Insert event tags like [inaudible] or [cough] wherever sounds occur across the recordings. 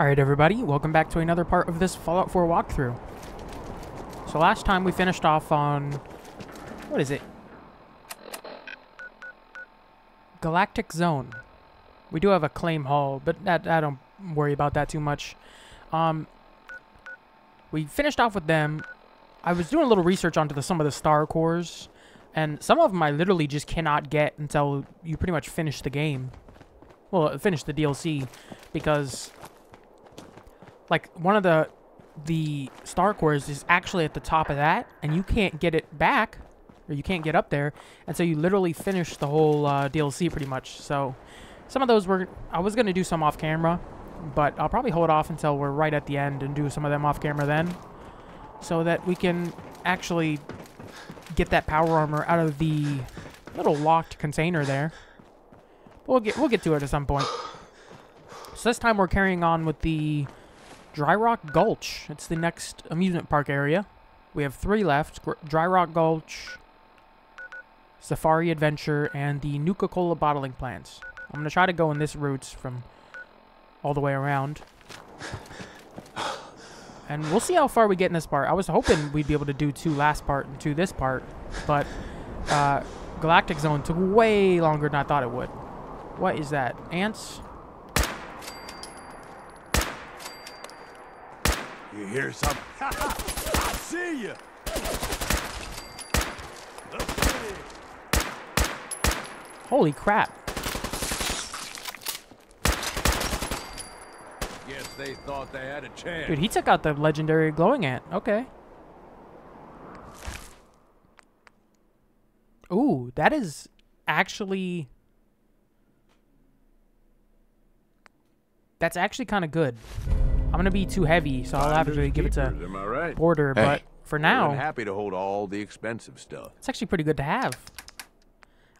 Alright everybody, welcome back to another part of this Fallout 4 walkthrough. So last time we finished off on... What is it? Galactic Zone. We do have a claim hall, but that, I don't worry about that too much. Um, we finished off with them. I was doing a little research onto the, some of the star cores, and some of them I literally just cannot get until you pretty much finish the game. Well, finish the DLC, because like one of the the star cores is actually at the top of that and you can't get it back or you can't get up there and so you literally finish the whole uh, DLC pretty much. So some of those were I was gonna do some off camera but I'll probably hold off until we're right at the end and do some of them off camera then so that we can actually get that power armor out of the little locked container there. We'll get we'll get to it at some point. So this time we're carrying on with the Dry Rock Gulch. It's the next amusement park area. We have three left. Dry Rock Gulch, Safari Adventure, and the Nuka-Cola bottling plants. I'm going to try to go in this route from all the way around. And we'll see how far we get in this part. I was hoping we'd be able to do two last part and two this part, but uh, Galactic Zone took way longer than I thought it would. What is that? Ants? You hear something? I see you. Holy crap. Guess they thought they had a chance. Dude, he took out the legendary glowing ant. Okay. Ooh, that is actually... That's actually kind of good. I'm gonna be too heavy, so I'll have to give it to Am I right? Border. Hey. But for now, I'm now, happy to hold all the expensive stuff. it's actually pretty good to have.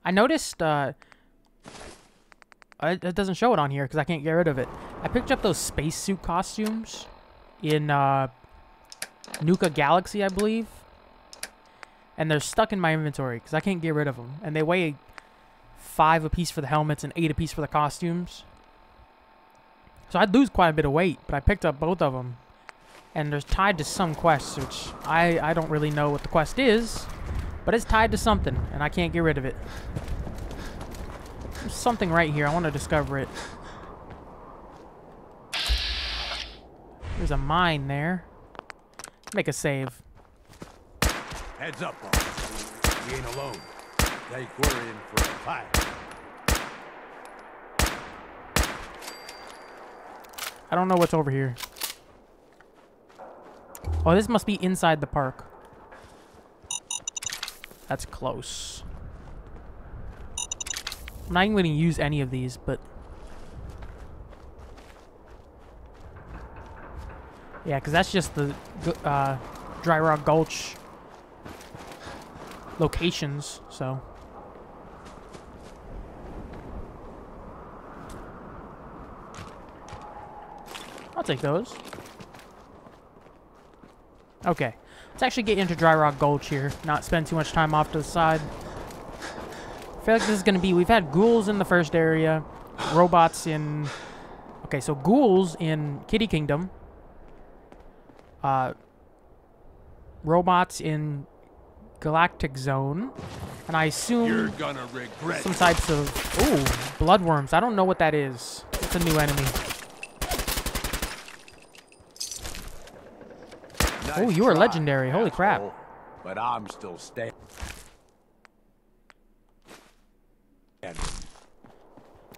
I noticed. Uh, it it doesn't show it on here because I can't get rid of it. I picked up those spacesuit costumes in uh, Nuka Galaxy, I believe, and they're stuck in my inventory because I can't get rid of them. And they weigh five apiece for the helmets and eight apiece for the costumes. So I'd lose quite a bit of weight, but I picked up both of them. And they're tied to some quest, which I, I don't really know what the quest is, but it's tied to something, and I can't get rid of it. There's something right here. I want to discover it. There's a mine there. Make a save. Heads up, boss. We ain't alone. We're in for a fight. I don't know what's over here. Oh, this must be inside the park. That's close. I'm not even going to use any of these, but... Yeah, because that's just the uh, Dry Rock Gulch locations, so... take those. Okay. Let's actually get into Dry Rock Gulch here. Not spend too much time off to the side. I feel like this is going to be... We've had ghouls in the first area. Robots in... Okay, so ghouls in Kitty Kingdom. Uh, robots in Galactic Zone. And I assume You're gonna regret some types of... Ooh, bloodworms. I don't know what that is. It's a new enemy. Nice Oh, you are legendary. Holy crap. But I'm still standing.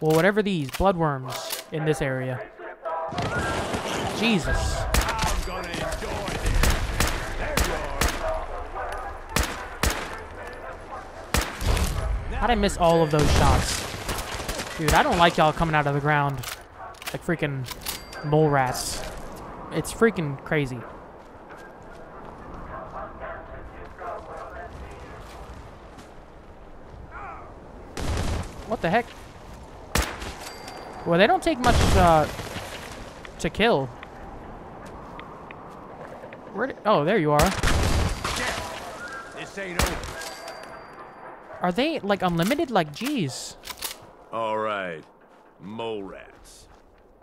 Well, whatever these bloodworms in this area. Jesus. I'm gonna enjoy this. There you are. How'd I miss all of those shots? Dude, I don't like y'all coming out of the ground like freaking mole rats. It's freaking crazy. The heck? Well, they don't take much uh, to kill. Where? Did, oh, there you are. This ain't over. Are they like unlimited? Like, geez. All right. Mole rats.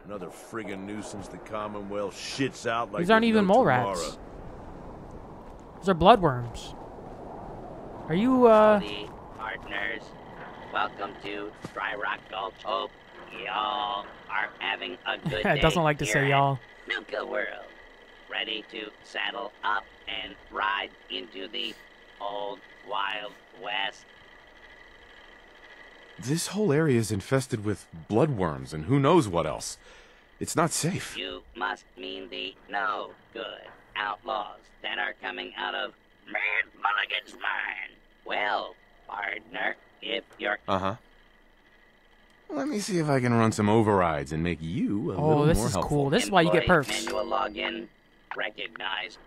Another friggin' nuisance the Commonwealth shits out like These aren't even no mole rats. These are bloodworms. Are you, uh... Howdy, partners. Welcome to Dry Rock Gulch. Hope y'all are having a [laughs] good day. it doesn't like to here say y'all. Nuka World. Ready to saddle up and ride into the old Wild West? This whole area is infested with bloodworms and who knows what else. It's not safe. You must mean the no good outlaws that are coming out of Mad Mulligan's mine. Well, partner, if you're Uh huh. Let me see if I can run some overrides and make you a Oh, little this is cool. This is why you get Employee perks. Manual login recognized.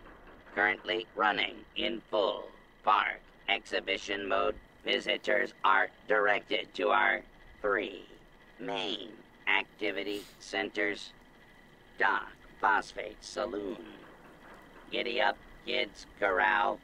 Currently running in full park exhibition mode. Visitors are directed to our three main activity centers: Doc Phosphate Saloon, Giddy Up Kids Corral,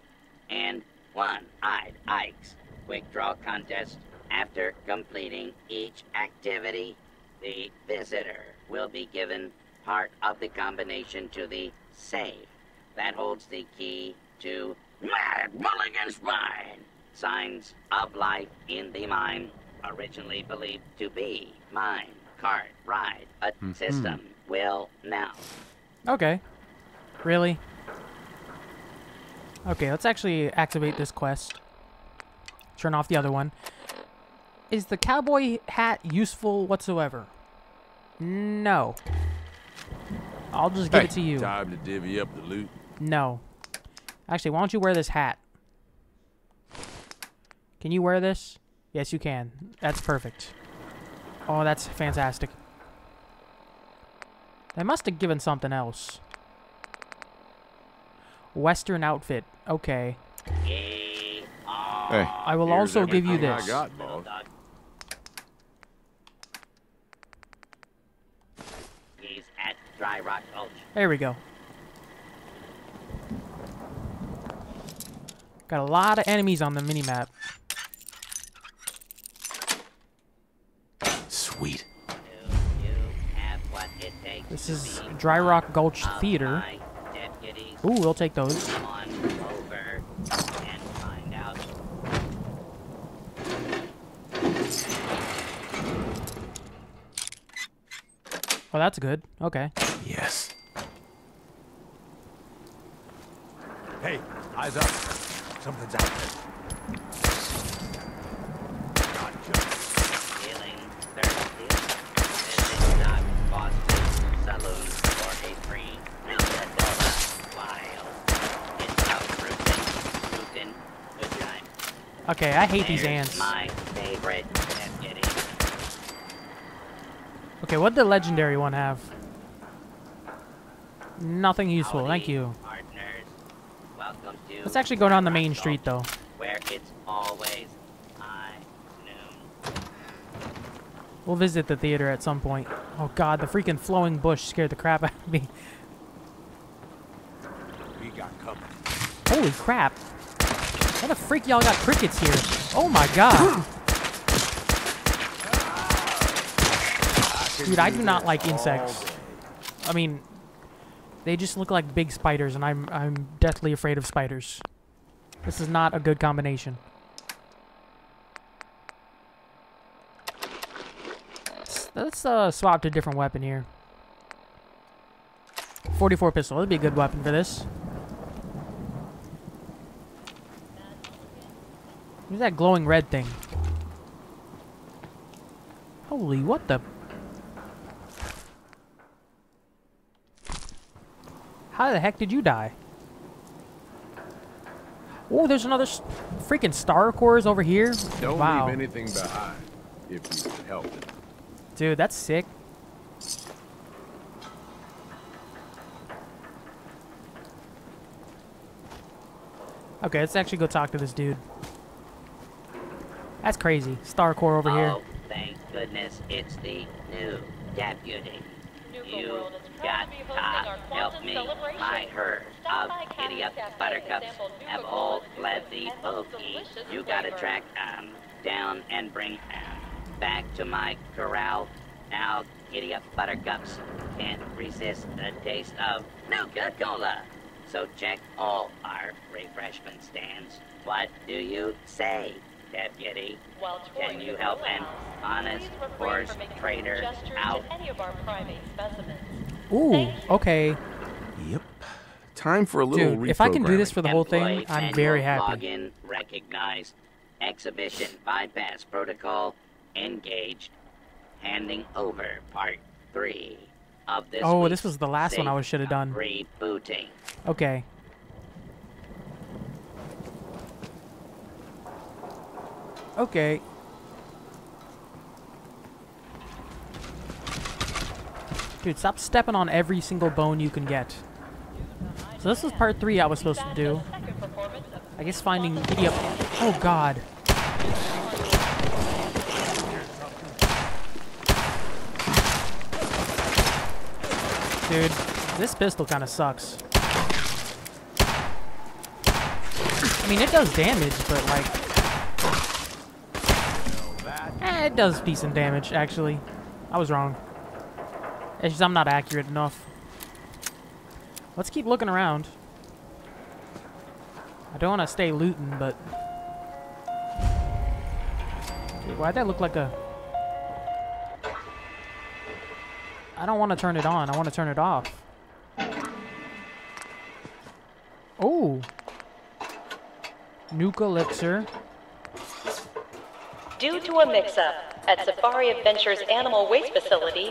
and One-Eyed Ike's Quick Draw Contest. After completing each activity, the visitor will be given part of the combination to the safe that holds the key to Mad Mulligan's mine. Signs of life in the mine, originally believed to be mine cart ride a hmm. system, will now Okay. Really? Okay, let's actually activate this quest. Turn off the other one. Is the cowboy hat useful whatsoever? No. I'll just give Hey, it to you. Time to divvy up the loot. No. Actually, why don't you wear this hat? Can you wear this? Yes, you can. That's perfect. Oh, that's fantastic. They must have given something else. Western outfit. Okay. Hey, Hey, I will Here's also give you this. I got, boss. He's at Dry Rock Gulch. There we go. Got a lot of enemies on the minimap. Sweet. Do you have what it takes This is Dry Rock Gulch Theater. Ooh, we'll take those. Come on over and find out. Oh, that's good. Okay. Yes. Hey, eyes up. Something's out there. Gotcha. Feeling thirsty? Visit Doc Phosphate's Saloon for a free Nuka while it's out rootin', rootin', good time. Okay, I hate these ants. my favorite deputy. Okay, what did the legendary one have? Nothing useful. Thank you. Partners. Let's actually go down the main street, though. Where it's always high noon. We'll visit the theater at some point. Oh god, the freaking flowing bush scared the crap out of me. We got company. Holy crap. What the freak y'all got crickets here? Oh my god. Dude, I do not like insects. I mean, they just look like big spiders, and I'm I'm deathly afraid of spiders. This is not a good combination. Let's, uh, swap to a different weapon here. 44 pistol. That'd be a good weapon for this. What's that glowing red thing? Holy, what the? How the heck did you die? Oh, there's another freaking star cores over here. Don't wow. leave anything behind if you can help it. Dude, that's sick. Okay, let's actually go talk to this dude. That's crazy. Star core over here. Oh, thank goodness it's the new deputy. Nuka You World is proud got to be hosting our help me. My herd of idiot buttercups have all fled the pokey. You gotta track um down and bring um back to my corral. Now giddy up buttercups can't resist the taste of Nuka-Cola. So check all our refreshment stands. What do you say, Deputy? Can you help an honest horse trader out? any of our primate specimens. Ooh, okay. Yep. Time for a little Dude, if I can do this for the whole thing, I'm very happy. Login recognized. Exhibition bypass protocol engaged. Handing over part three of this. Oh, this was the last one I was- should have done. Rebooting. Okay. Okay. Dude, stop stepping on every single bone you can get. So this is part three I was supposed to do. I guess finding idiot. Oh God. Dude, this pistol kind of sucks. I mean, it does damage, but like, eh, it does decent damage. Actually, I was wrong. It's just I'm not accurate enough. Let's keep looking around. I don't want to stay looting, but... Dude, why'd that look like a... I don't want to turn it on. I want to turn it off. Oh! Nuke Elixir. Due to a mix-up at Safari Adventures Animal Waste Facility,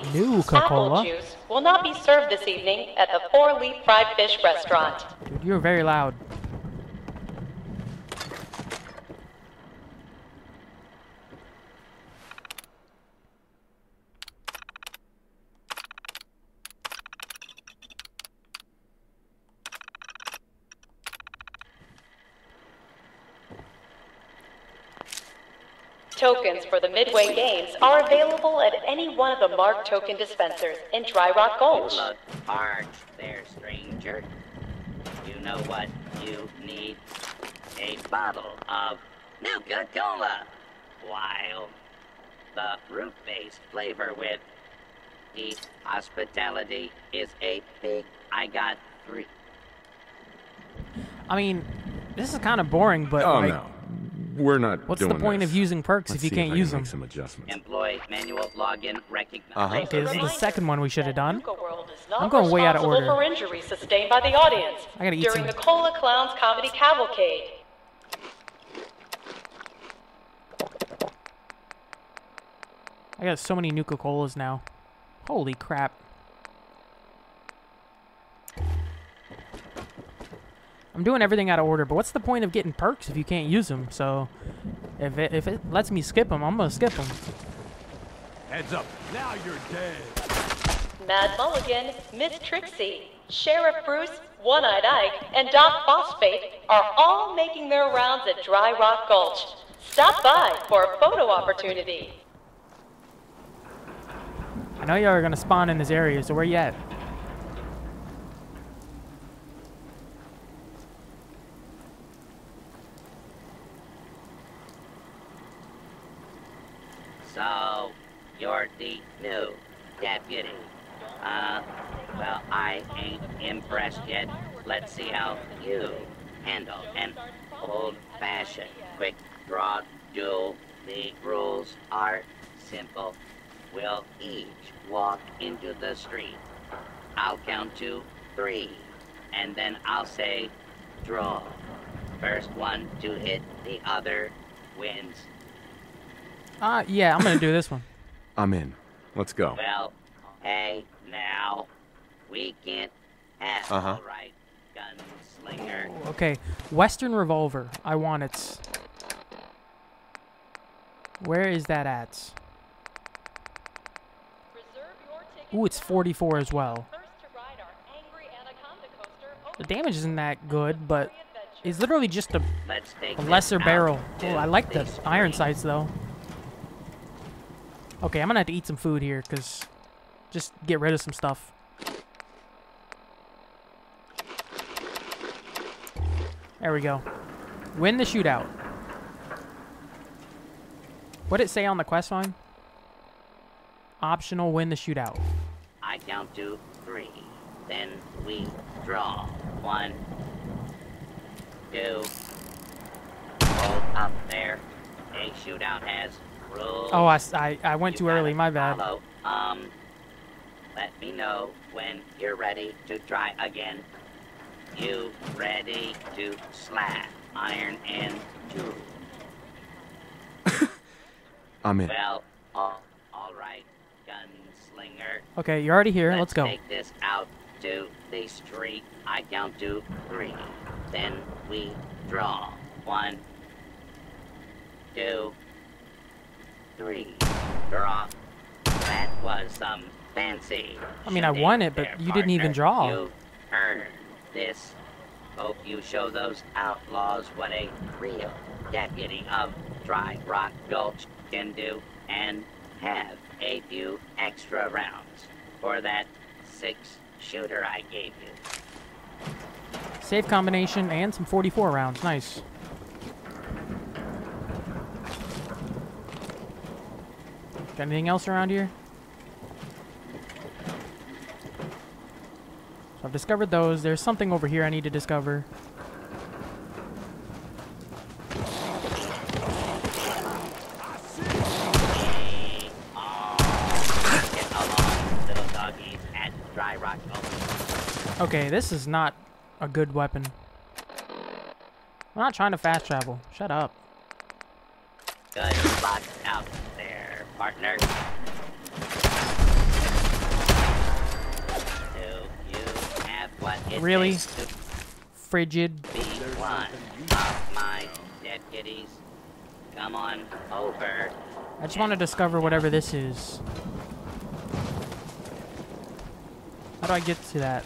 apple juice will not be served this evening at the Four Leaf Fried Fish Restaurant. Dude, you're very loud. Tokens for the Midway Games are available at any one of the marked token dispensers in Dry Rock Gulch. You look parched there, stranger. You know what you need? A bottle of Nuka-Cola. While the fruit-based flavor with the hospitality is a big. I got three. I mean, this is kind of boring, but Oh like, no, we're not. what's the point this. of using perks Let's if you see can't I use can them? some adjustments. Employee manual login recognized. Uh-huh. Okay, this is the second one we should have done. Nuka World is not I'm going way out of order. for injuries sustained by the audience I gotta eat during some- the Cola Clowns Comedy Cavalcade. I got so many Nuka Colas now. Holy crap. I'm doing everything out of order, but what's the point of getting perks if you can't use them? So, if it, if it lets me skip them, I'm gonna skip them. Heads up. Now you're dead. Mad Mulligan, Miss Trixie, Sheriff Bruce, One-Eyed Ike, and Doc Phosphate are all making their rounds at Dry Rock Gulch. Stop by for a photo opportunity. I know y'all are gonna spawn in this area, so where you at? So, you're the new deputy. Uh, well, I ain't impressed yet. Let's see how you handle an old-fashioned quick draw duel. The rules are simple. We'll each walk into the street. I'll count to three, and then I'll say, draw. First one to hit the other wins. Uh, yeah, I'm gonna do this one. [laughs] I'm in. Let's go. Well, hey, now, we can't have Uh-huh. all right, gunslinger. Okay, Western Revolver. I want it. Where is that at? Ooh, it's 44 as well. The damage isn't that good, but it's literally just a, a lesser barrel. Oh, I like the iron sights though. Okay, I'm gonna have to eat some food here, cause just get rid of some stuff. There we go. Win the shootout. What did it say on the quest line? Optional win the shootout. I count to three. Then we draw. One, two. Hold up there. A shootout has. Oh, I I went You too early. My bad. follow. Um, let me know when you're ready to try again. You ready to slap iron and two? [laughs] I'm in. Well, all, all right, gunslinger. Okay, you're already here. Let's go. take this out to the street. I count to three. Then we draw. One, two, three. Draw. That was some fancy. I mean, I won it, but you didn't even draw. You earned this. Hope you show those outlaws what a real deputy of Dry Rock Gulch can do, and have a few extra rounds for that six shooter I gave you. Safe combination and some 44 rounds. Nice. Got anything else around here? So I've discovered those. There's something over here I need to discover. Okay, this is not a good weapon. I'm not trying to fast travel. Shut up. Good out partner. Do you have what it Really? takes to Frigid. be one of my deputies? Come on over. I just want to discover whatever this is. How do I get to that?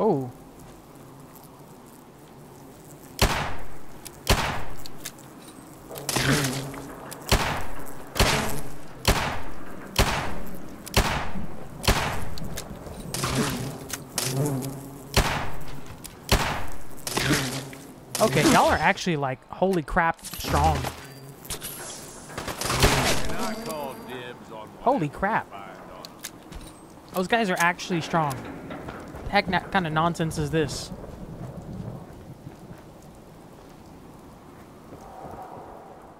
Oh. Okay, y'all are actually like, holy crap, strong. Holy crap. Those guys are actually strong. Heck, kind of nonsense is this?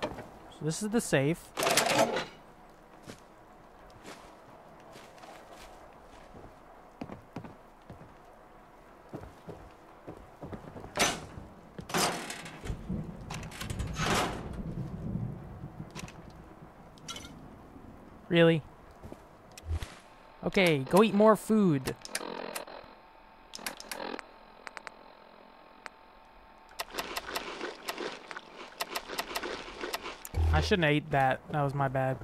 So this is the safe. Really? Okay, go eat more food. I shouldn't have ate that. That was my bad.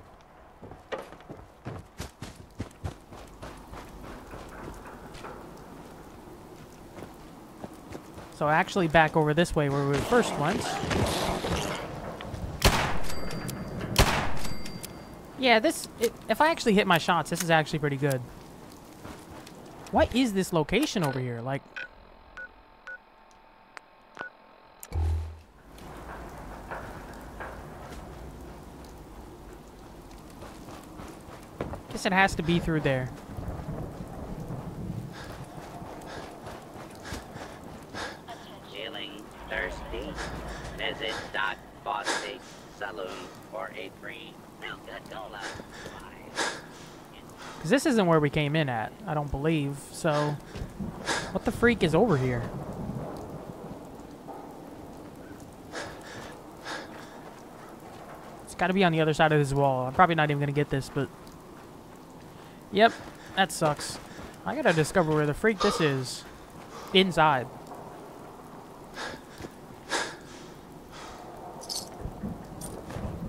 So actually back over this way where we first went. Yeah, this... It, if I actually hit my shots, this is actually pretty good. What is this location over here? Like... Guess it has to be through there. Feeling thirsty? Visit Phosphate's saloon for a free milk cola. Because this isn't where we came in at, I don't believe. So, what the freak is over here? It's got to be on the other side of this wall. I'm probably not even going to get this, but... Yep, that sucks. I got to discover where the freak this is. Inside.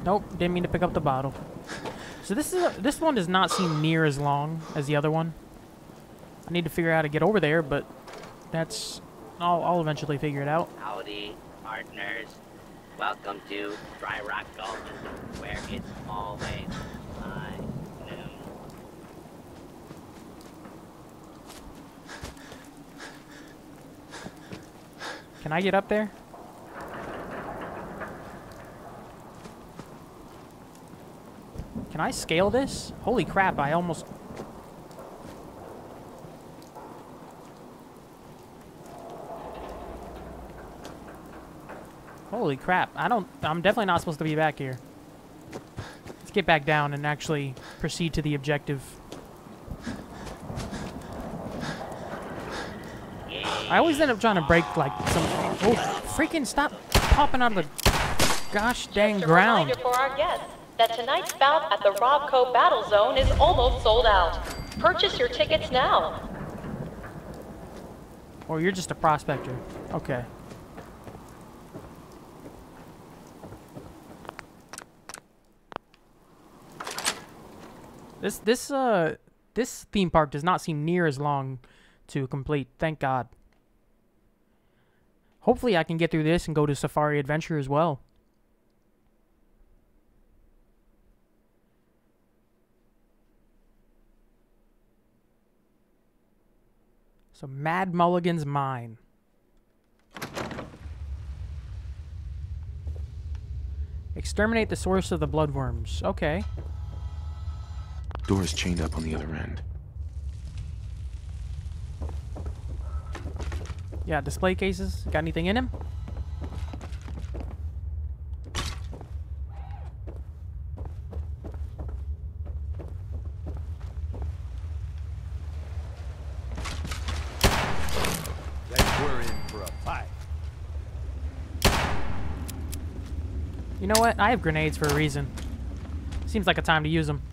Nope, didn't mean to pick up the bottle. So this is a, this one does not seem near as long as the other one. I need to figure out how to get over there, but that's I'll, I'll eventually figure it out. Howdy, partners. Welcome to Dry Rock Gulch, where it's always high noon. Can I get up there? Can I scale this? Holy crap, I almost... Holy crap, I don't... I'm definitely not supposed to be back here. Let's get back down and actually proceed to the objective. I always end up trying to break, like, some... Oh, freaking stop popping out of the gosh dang Just a ground. reminder for our guests that tonight's bout at the Robco Battle Zone is almost sold out. Purchase your tickets now. Or you're just a prospector. Okay. This this uh this theme park does not seem near as long to complete. Thank God. Hopefully I can get through this and go to Safari Adventure as well. So Mad Mulligan's Mine. Exterminate the source of the bloodworms. Okay. Door is chained up on the other end. Yeah, display cases. Got anything in him? Then we're in for a fight. You know what? I have grenades for a reason. Seems like a time to use them.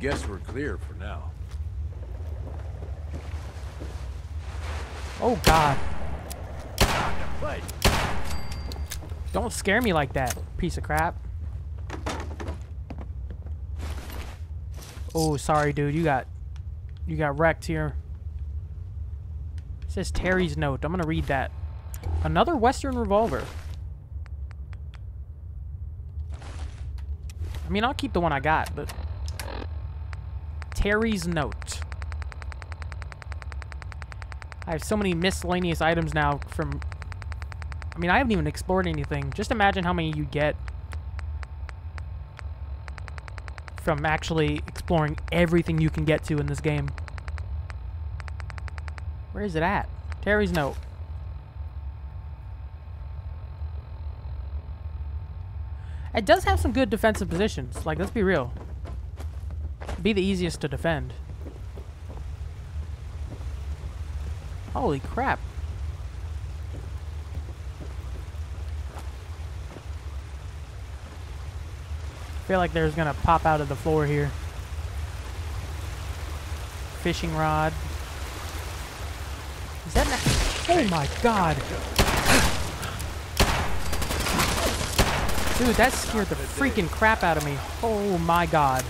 Guess we're clear for now. Oh God! Don't scare me like that, piece of crap. Oh, sorry, dude. You got, you got wrecked here. It says Terry's note. I'm gonna read that. Another Western revolver. I mean, I'll keep the one I got, but Terry's note. I have so many miscellaneous items now from I mean, I haven't even explored anything. Just imagine how many you get from actually exploring everything you can get to in this game. Where is it at? Terry's note. It does have some good defensive positions. Like, let's be real. Be the easiest to defend. Holy crap. feel like there's gonna pop out of the floor here. Fishing rod. Is that? Oh my god! Dude, that scared the freaking crap out of me. Oh my god.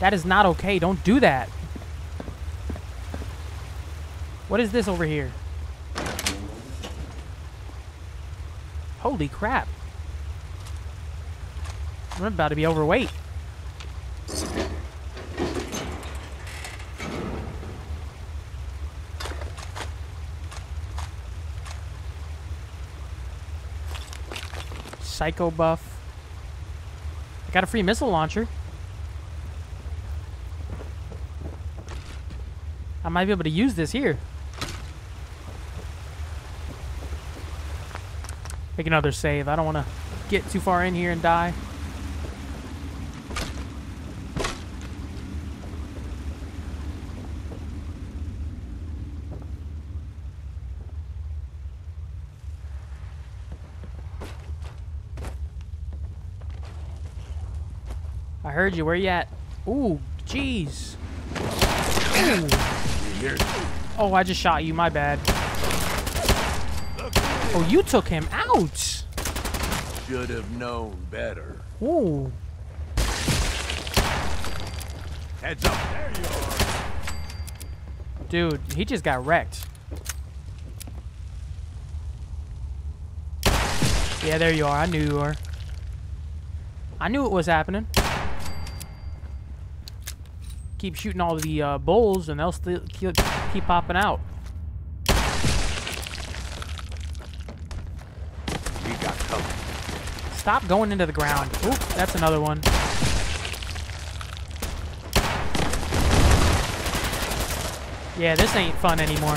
That is not okay. Don't do that. What is this over here? Holy crap. I'm about to be overweight. Psycho buff. I got a free missile launcher. I might be able to use this here. Make another save. I don't want to get too far in here and die. I heard you. Where you at? Ooh, jeez. Oh, I just shot you. My bad. Oh, you took him out. Should have known better. Ooh. Heads up. There you are. Dude, he just got wrecked. Yeah, there you are. I knew you were. I knew it was happening. keep shooting all the uh, bulls, and they'll still keep, keep popping out. We got cover. Stop going into the ground. Oop, that's another one. Yeah, this ain't fun anymore.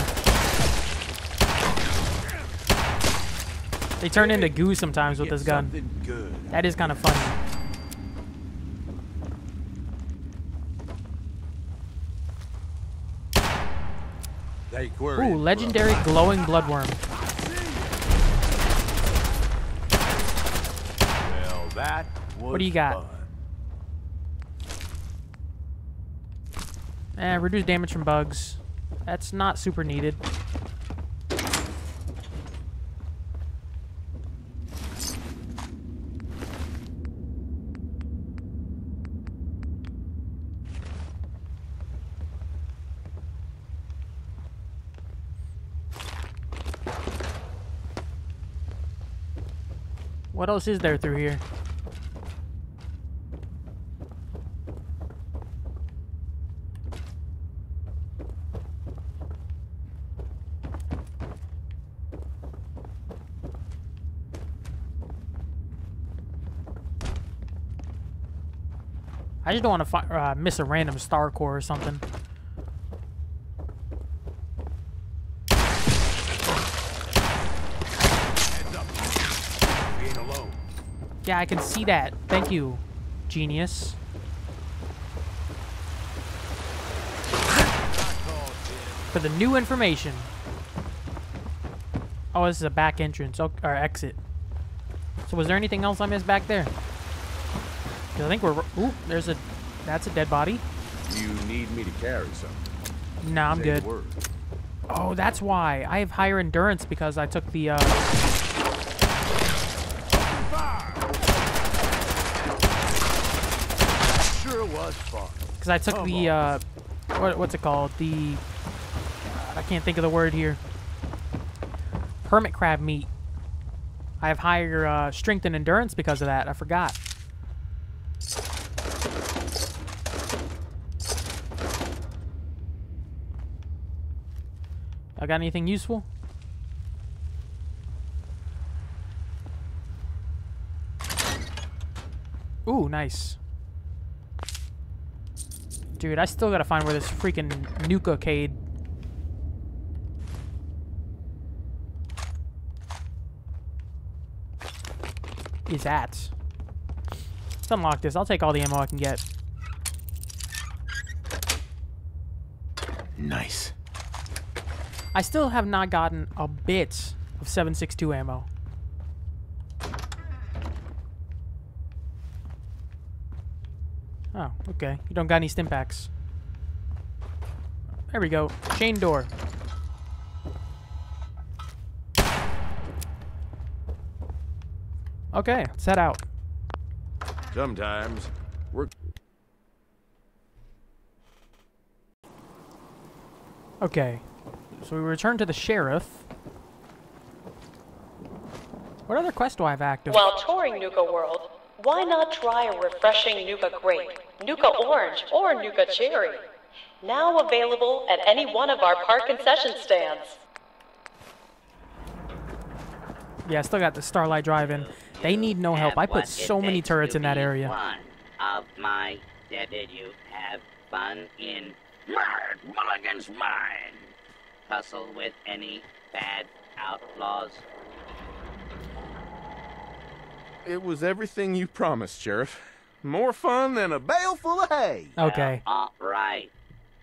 They turn into goo sometimes with this gun. That is kind of funny. Ooh, legendary glowing bloodworm. Well, that was What do you got? fun. Eh, reduce damage from bugs. That's not super needed. What else is there through here? Just don't want to uh, miss a random star core or something. Yeah, I can see that. Thank you, genius. For the new information. Oh, this is a back entrance oh, or exit. So was there anything else I missed back there? 'Cause I think we're. Ooh, there's a. That's a dead body. You need me to carry something. Nah, I'm Say good. Oh, that's why. I have higher endurance because I took the. uh... Sure was fun. Because I took Come the, uh, what, what's it called? The, I can't think of the word here. Hermit crab meat. I have higher uh, strength and endurance because of that. I forgot. I got anything useful? Ooh, nice. Dude, I still gotta find where this freaking nuka-cade. is at. Let's unlock this. I'll take all the ammo I can get. I still have not gotten a bit of 762 ammo. Oh, okay. You don't got any stim packs. There we go. Chain door. Okay, let's head out. Sometimes we're Okay. So we return to the sheriff. What other quest do I have active? While touring Nuka World, why not try a refreshing Nuka Grape, Nuka Orange, or Nuka Cherry? Now available at any one of our park concession stands. Yeah, I still got the Starlight Drive-In. They need no help. I put so many turrets in that area. One of my dead. Did you have fun in Mad Mulligan's mine? Tussle with any bad outlaws? It was everything you promised, Sheriff. More fun than a bale full of hay. Okay. All right.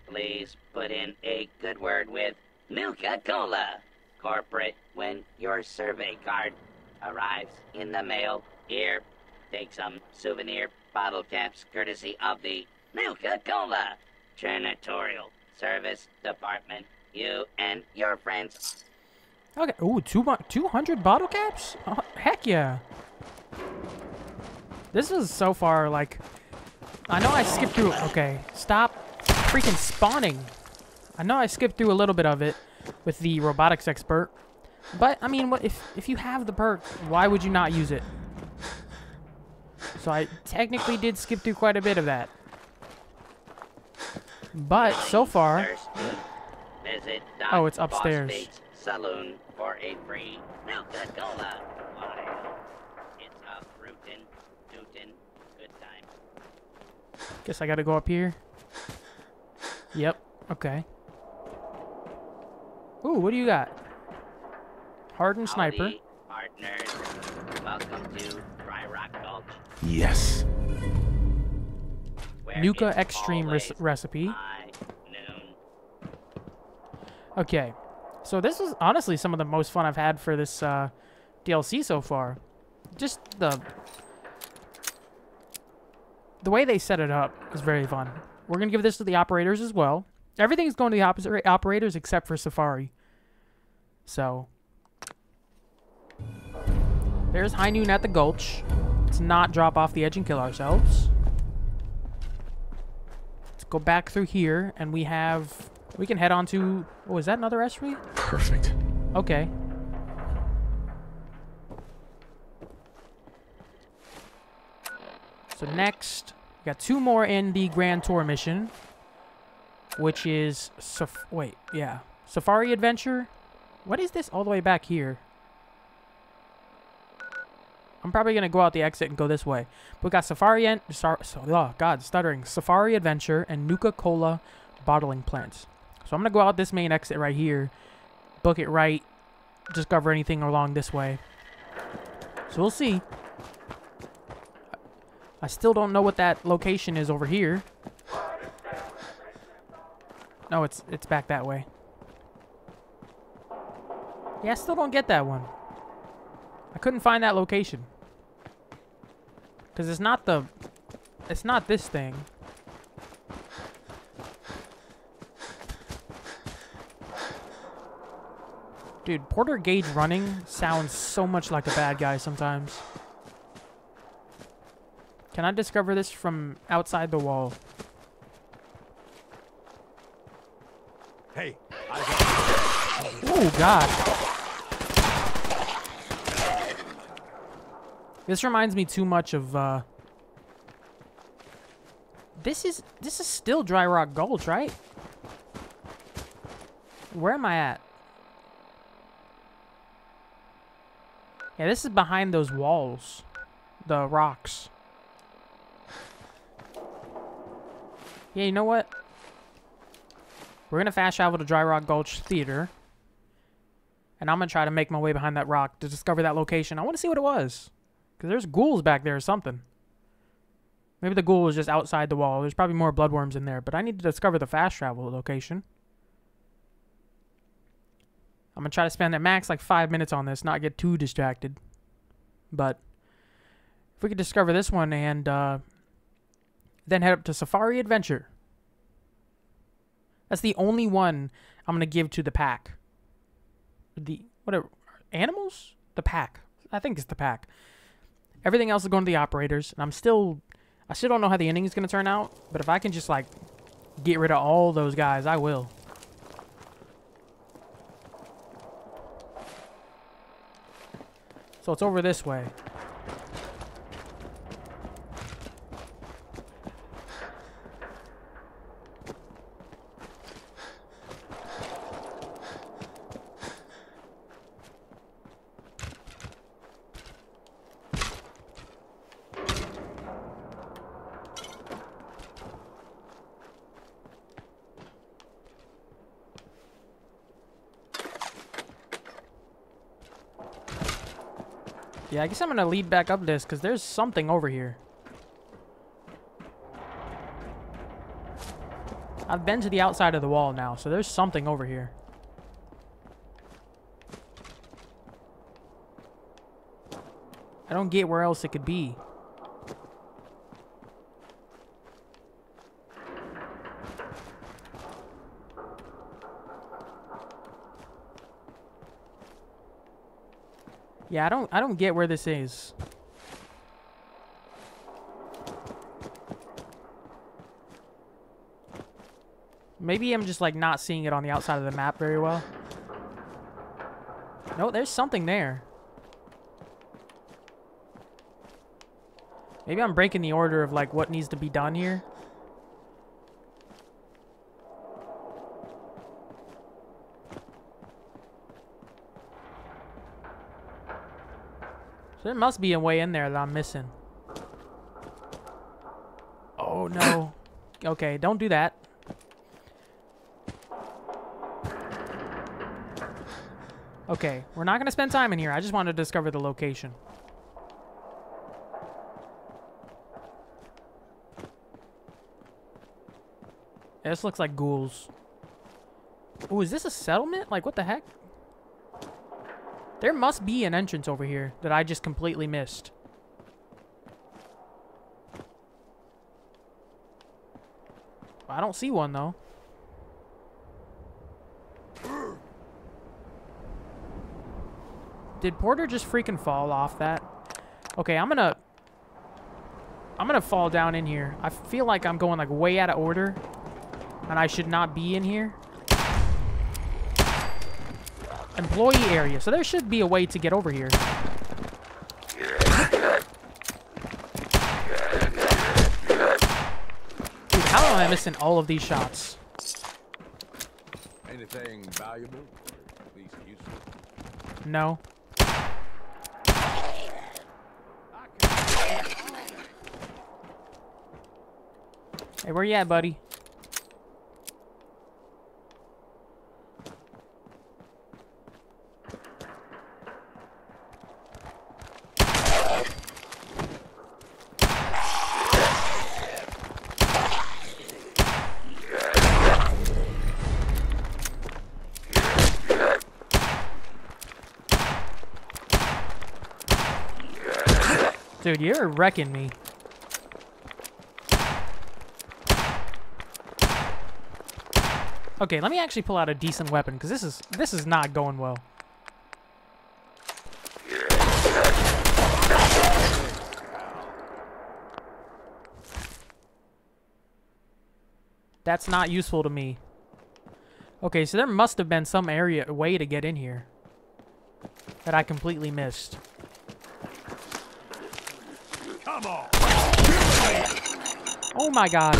Please put in a good word with Nuka-Cola Corporate when your survey card arrives in the mail. Here, take some souvenir bottle caps courtesy of the Nuka-Cola Janitorial Service Department. You and your friends. Okay. Ooh, two 200 bottle caps? Oh, heck yeah. This is so far like. I know I skipped through. Okay, stop freaking spawning. I know I skipped through a little bit of it with the robotics expert, but I mean, what if if you have the perk, why would you not use it? So I technically did skip through quite a bit of that. But so far? Visit Doc Oh, it's upstairs. Phosphate's Saloon for a free Nuka Cola. Wild. It's a fruitin', tootin', good time. guess I gotta go up here. Yep. Okay. Ooh, what do you got? Hardened sniper. Partners. Welcome to Dry Rock Gulch. Yes. where Nuka Extreme res- always recipe. Okay. So this is honestly some of the most fun I've had for this uh, DLC so far. Just the the way they set it up is very fun. We're gonna give this to the operators as well. Everything's going to the opposite operators except for Safari. So there's High Noon at the Gulch. Let's not drop off the edge and kill ourselves. Let's go back through here, and we have we can head on to. Oh, is that another estuary? Perfect. Okay. So next, we got two more in the Grand Tour mission, which is Saf- wait, yeah, Safari Adventure. What is this all the way back here? I'm probably gonna go out the exit and go this way. But we got Safari and so, oh God, stuttering. Safari Adventure and Nuka Cola bottling plants. So I'm gonna go out this main exit right here, book it right, discover anything along this way. So we'll see. I still don't know what that location is over here. No, it's it's back that way. Yeah, I still don't get that one. I couldn't find that location. Cause it's not the it's not this thing. Dude, Porter Gage running sounds so much like a bad guy sometimes. Can I discover this from outside the wall? Hey, I got Oh God. This reminds me too much of uh This is this is still Dry Rock Gulch, right? Where am I at? Yeah, this is behind those walls. The rocks. Yeah, you know what? We're gonna fast travel to Dry Rock Gulch Theater. And I'm gonna try to make my way behind that rock to discover that location. I wanna see what it was. Because there's ghouls back there or something. Maybe the ghoul was just outside the wall. There's probably more bloodworms in there, but I need to discover the fast travel location. I'm gonna try to spend at max like five minutes on this, not get too distracted. But if we could discover this one and uh, then head up to Safari Adventure. That's the only one I'm gonna give to the pack. The whatever animals? The pack. I think it's the pack. Everything else is going to the operators, and I'm still I still don't know how the ending is gonna turn out, but if I can just like get rid of all those guys, I will. So it's over this way. I guess I'm gonna lead back up this because there's something over here. I've been to the outside of the wall now, so there's something over here. I don't get where else it could be. Yeah, I don't I don't get where this is. Maybe I'm just like not seeing it on the outside of the map very well. No, there's something there. Maybe I'm breaking the order of like what needs to be done here. There must be a way in there that I'm missing. Oh no. [coughs] Okay, don't do that. Okay, we're not gonna spend time in here. I just want to discover the location. This looks like ghouls. Oh, is this a settlement? Like, what the heck? There must be an entrance over here that I just completely missed. I don't see one, though. Did Porter just freaking fall off that? Okay, I'm gonna... I'm gonna fall down in here. I feel like I'm going, like, way out of order. And I should not be in here. Employee area. So there should be a way to get over here. Dude, how am I missing all of these shots? Anything valuable? Or at least useful? No. Hey, where you at, buddy? Dude, you're wrecking me. Okay, let me actually pull out a decent weapon because this is this is not going well. That's not useful to me. Okay, so there must have been some area way to get in here that I completely missed. Come on! Oh my god.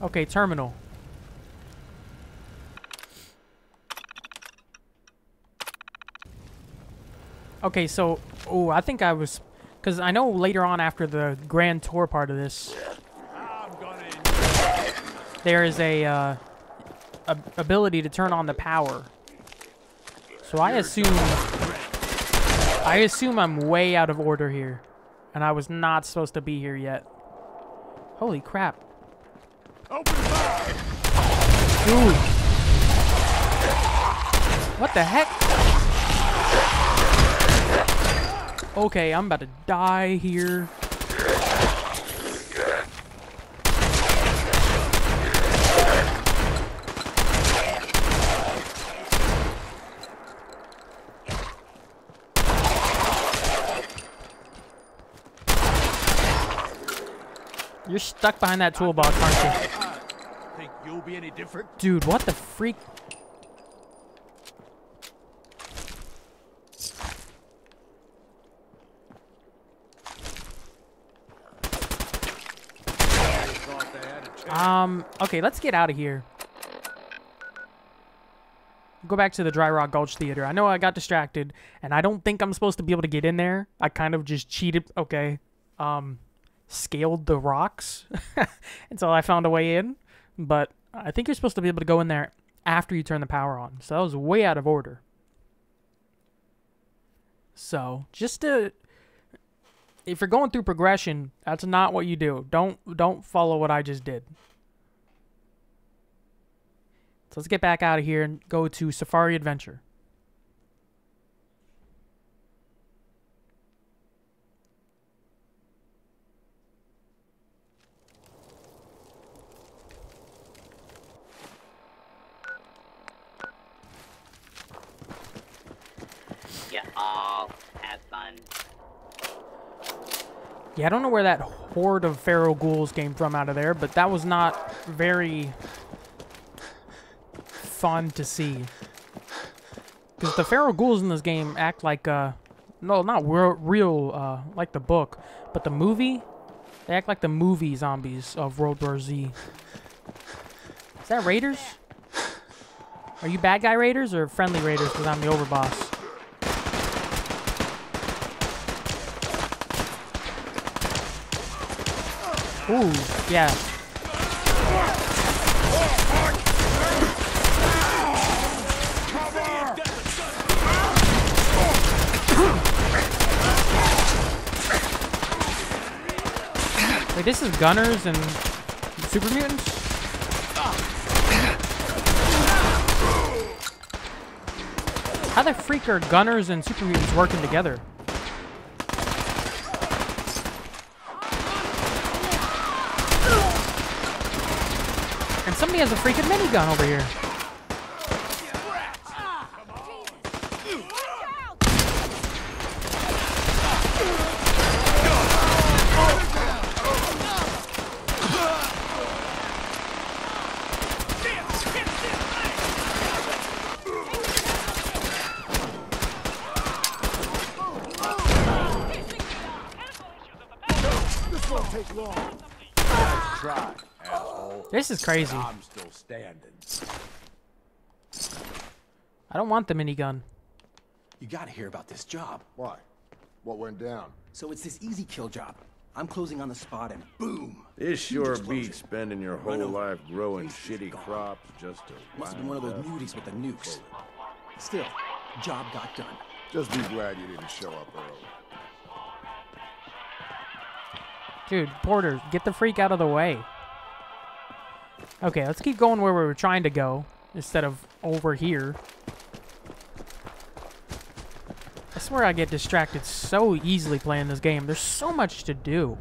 Okay, terminal. Okay, so, oh, I think I was, because I know later on after the grand tour part of this, there is a, uh, a ability to turn on the power. So I assume, I assume I'm way out of order here, and I was not supposed to be here yet. Holy crap. open fire! Dude. What the heck? Okay, I'm about to die here. You're stuck behind that toolbox, aren't you? Think you'll be any different? Dude, what the freak? Thought they had a chance. Um, okay, let's get out of here. Go back to the Dry Rock Gulch Theater. I know I got distracted, and I don't think I'm supposed to be able to get in there. I kind of just cheated. Okay. Um, scaled the rocks [laughs] until I found a way in. But I think you're supposed to be able to go in there after you turn the power on. So that was way out of order. So just to if you're going through progression, that's not what you do. Don't don't follow what I just did. So let's get back out of here and go to Safari Adventure. You all have fun. Yeah, I don't know where that horde of feral ghouls came from out of there, but that was not very fun to see. Because the feral ghouls in this game act like, uh, no, not real, uh, like the book, but the movie, they act like the movie zombies of World War Z. Is that Raiders? Are you bad guy Raiders or friendly Raiders because I'm the overboss? Ooh, yeah. Wait, this is Gunners and Super Mutants? How the freak are Gunners and Super Mutants working together? Somebody has a freaking minigun over here. Is crazy. I'm still standing. I don't want the minigun. You gotta hear about this job. Why? What went down? So it's this easy kill job. I'm closing on the spot and boom! This sure beats spending your whole life growing Face shitty gone. crops just to Must have been one of those up muties with the nukes. Still, job got done. Just be glad you didn't show up early. Dude, Porter, get the freak out of the way. Okay, let's keep going where we were trying to go instead of over here. I swear I get distracted so easily playing this game. There's so much to do.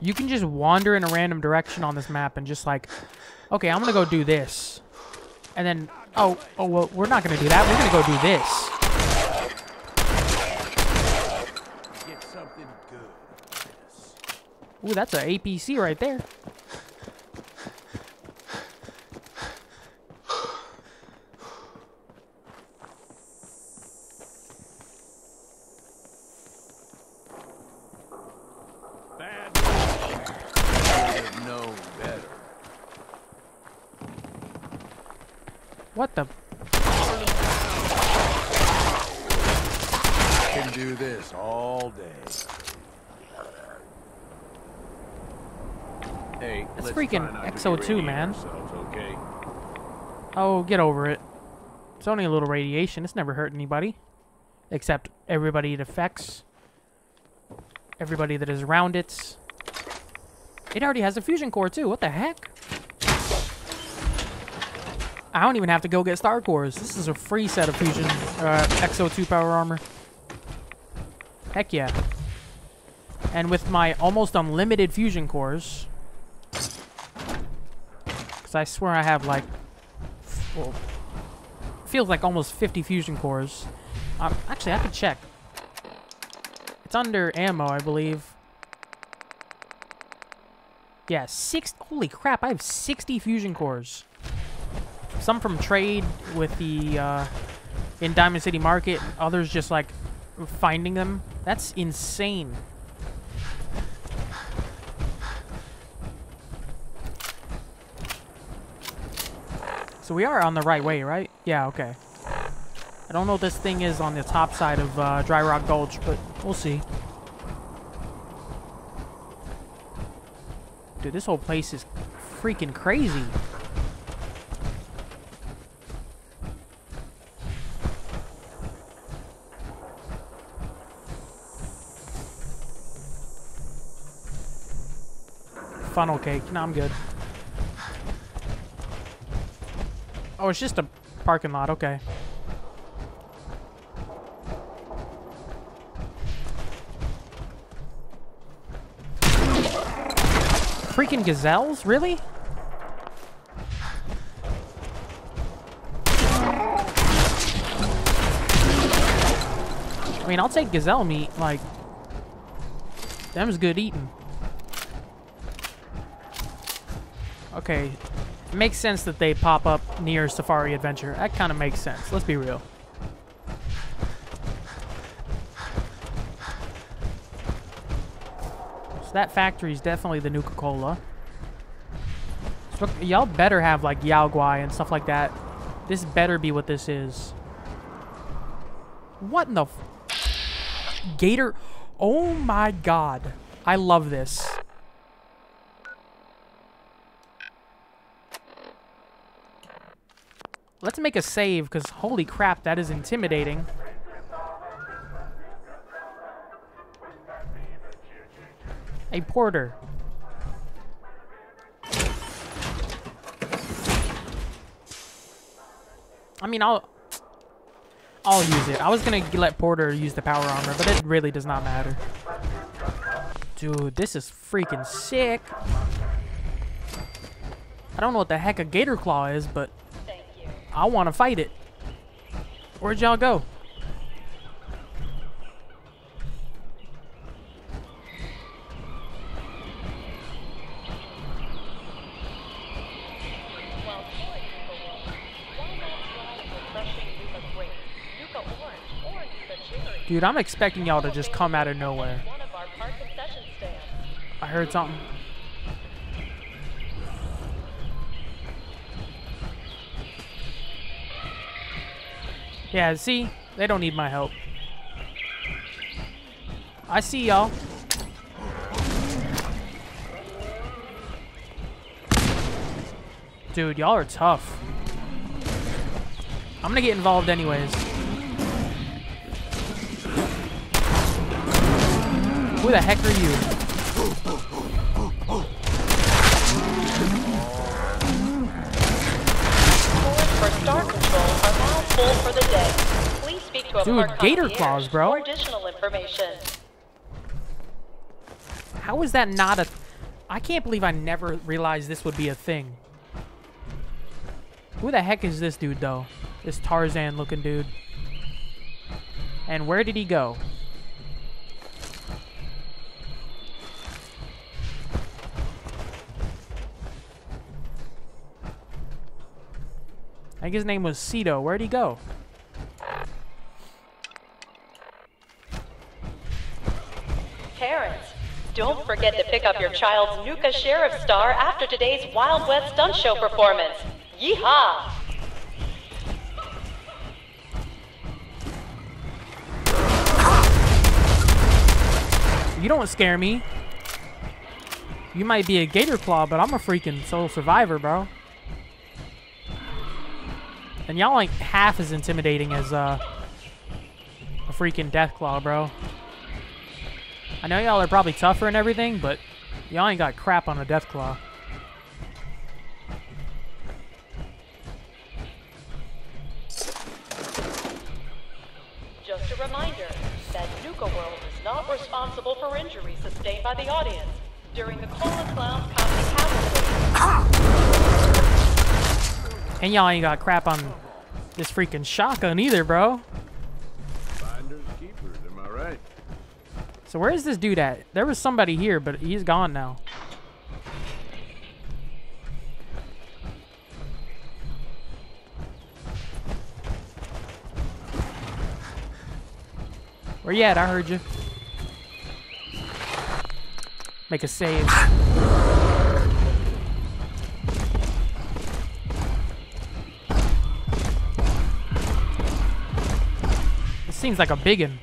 You can just wander in a random direction on this map and just like, okay, I'm gonna go do this. And then, oh, oh, well, we're not gonna do that. We're gonna go do this. Get something good. Yes. Ooh, that's an APC right there. What the? Can do this all day. Hey, That's let's freaking XO2, man. okay? Oh, get over it. It's only a little radiation. It's never hurt anybody. Except everybody it affects. Everybody that is around it. It already has a fusion core, too. What the heck? I don't even have to go get star cores. This is a free set of fusion uh, XO2 power armor. Heck yeah. And with my almost unlimited fusion cores, because I swear I have like, well, feels like almost 50 fusion cores. Um, actually, I could check. It's under ammo, I believe. Yeah, six. Holy crap! I have 60 fusion cores. Some from trade with the uh, in Diamond City Market. Others just like finding them. That's insane. So we are on the right way, right? Yeah, okay. I don't know what this thing is on the top side of uh, Dry Rock Gulch, but we'll see. Dude, this whole place is freaking crazy. Funnel cake. No, I'm good. Oh, it's just a parking lot. Okay. Freaking gazelles? Really? I mean, I'll take gazelle meat. Like, them's good eating. Okay, makes sense that they pop up near Safari Adventure. That kind of makes sense. Let's be real. So that factory is definitely the Nuka-Cola. So y'all better have like Yao Guai and stuff like that. This better be what this is. What in the Gator? Oh my god. I love this. Let's make a save, because holy crap, that is intimidating. A Porter. I mean, I'll... I'll use it. I was gonna let Porter use the power armor, but it really does not matter. Dude, this is freaking sick. I don't know what the heck a gator claw is, but. I want to fight it. Where'd y'all go? Dude, I'm expecting y'all to just come out of nowhere. I heard something. Yeah, see? They don't need my help. I see y'all. Dude, y'all are tough. I'm gonna get involved anyways. Who the heck are you? Dude, gator claws, bro. For additional information. How is that not a... I can't believe I never realized this would be a thing. Who the heck is this dude, though? This Tarzan-looking dude. And where did he go? I think his name was Cito. Where'd he go? Parents, don't forget to pick up your child's Nuka Sheriff Star after today's Wild West Stunt Show performance. Yeehaw! You don't scare me. You might be a gator claw, but I'm a freaking sole survivor, bro. And y'all ain't half as intimidating as uh, a freaking death claw, bro. I know y'all are probably tougher and everything, but y'all ain't got crap on a death claw. Just a reminder that Nuka World is not responsible for injuries sustained by the audience during the Cola Clowns Comedy Cavalcade. And y'all ain't got crap on this freaking shotgun either, bro. So where is this dude at? There was somebody here, but he's gone now. Where you at? I heard you. Make a save. This seems like a biggin.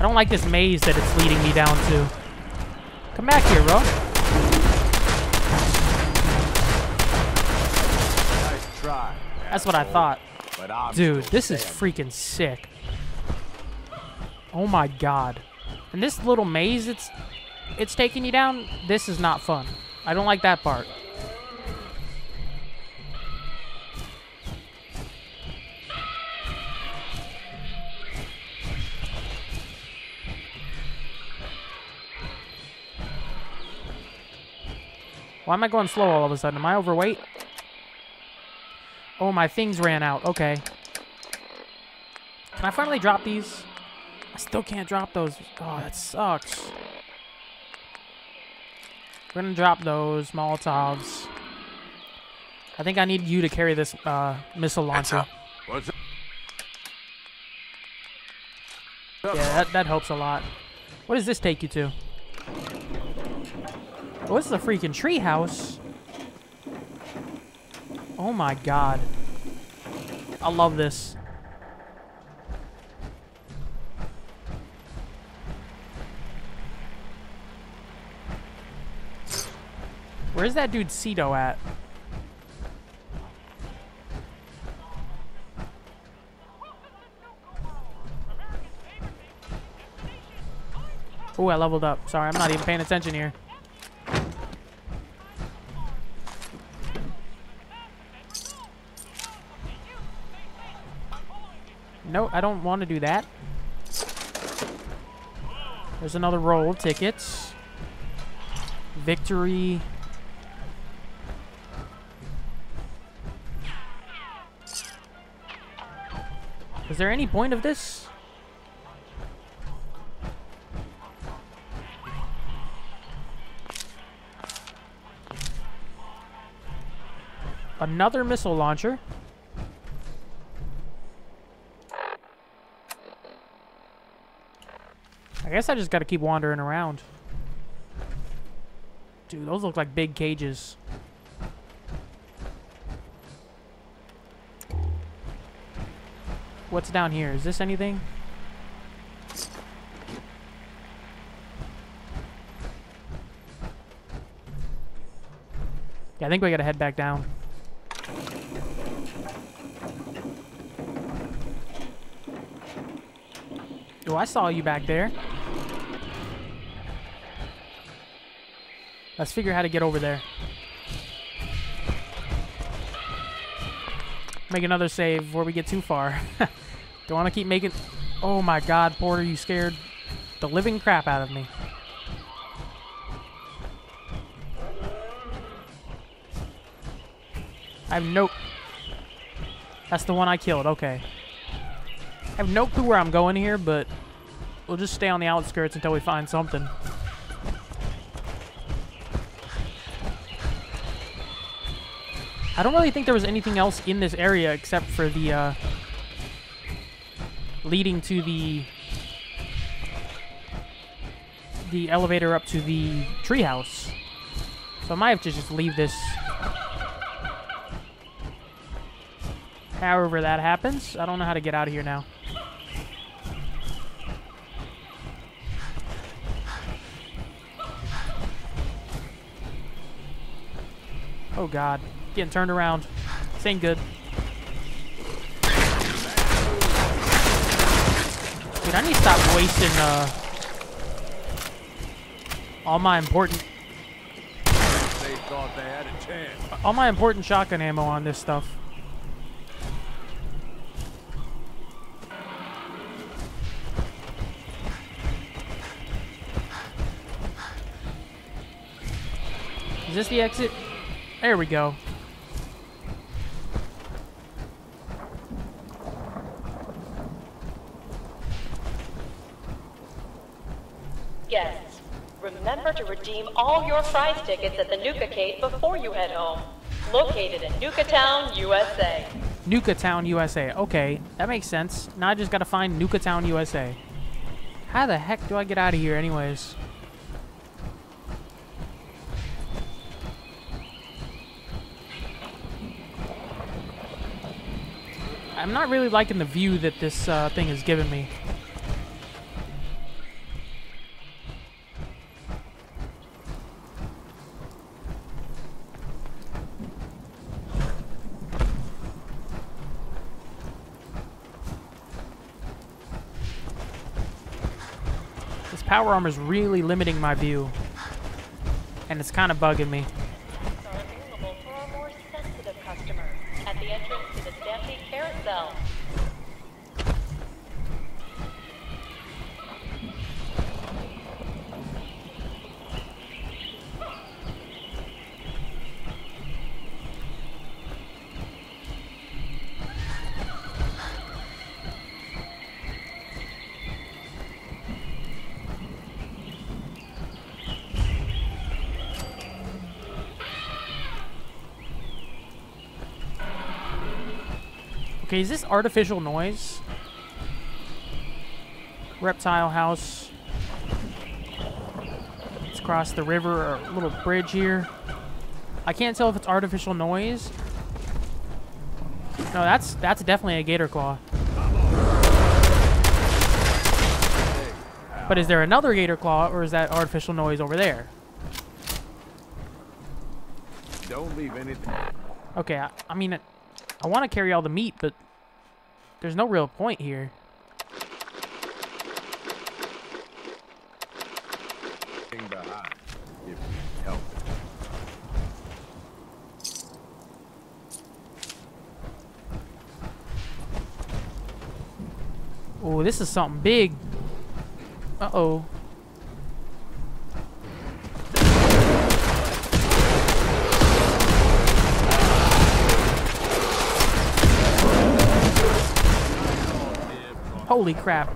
I don't like this maze that it's leading me down to. Come back here, bro. Nice try. That's what I thought. Dude, this is freaking sick. Oh my god. And this little maze it's it's taking you down, this is not fun. I don't like that part. Why am I going slow all of a sudden? Am I overweight? Oh, my things ran out. Okay. Can I finally drop these? I still can't drop those. Oh, that sucks. We're gonna drop those Molotovs. I think I need you to carry this uh, missile launcher. What's up? Yeah, that, that helps a lot. What does this take you to? Oh, this is a freaking treehouse. Oh my god. I love this. Where's that dude Cito at? Oh, I leveled up. Sorry, I'm not even paying attention here. I don't want to do that. There's another roll. Tickets. Victory. Is there any point of this? Another missile launcher. I guess I just gotta keep wandering around. Dude, those look like big cages. What's down here? Is this anything? Yeah, I think we gotta head back down. Oh, I saw you back there. Let's figure how to get over there. Make another save before we get too far. [laughs] Don't want to keep making... Oh my god, Porter, you scared the living crap out of me. I have no... That's the one I killed, okay. I have no clue where I'm going here, but we'll just stay on the outskirts until we find something. I don't really think there was anything else in this area except for the, uh, leading to the, the elevator up to the treehouse. So I might have to just leave this however that happens. I don't know how to get out of here now. Oh god. Getting turned around. This ain't good. Dude, I need to stop wasting uh, all my important They thought they had a chance. all my important shotgun ammo on this stuff. Is this the exit? There we go. Guests, remember to redeem all your prize tickets at the Nukacade before you head home. Located in Nukatown, USA. Nuka Town, USA. Okay, that makes sense. Now I just gotta find Nuka Town, USA. How the heck do I get out of here anyways? I'm not really liking the view that this uh, thing is giving me. Power armor is really limiting my view. And it's kind of bugging me. Are available for our more sensitive customers at the entrance to the Stampede Carousel. Okay, is this artificial noise? Reptile house. Let's cross the river or a little bridge here. I can't tell if it's artificial noise. No, that's that's definitely a gator claw. But is there another gator claw or is that artificial noise over there? Don't leave anything. Okay, I, I mean, I want to carry all the meat, but there's no real point here. Behind. If help. Oh, this is something big. Uh-oh. Holy crap.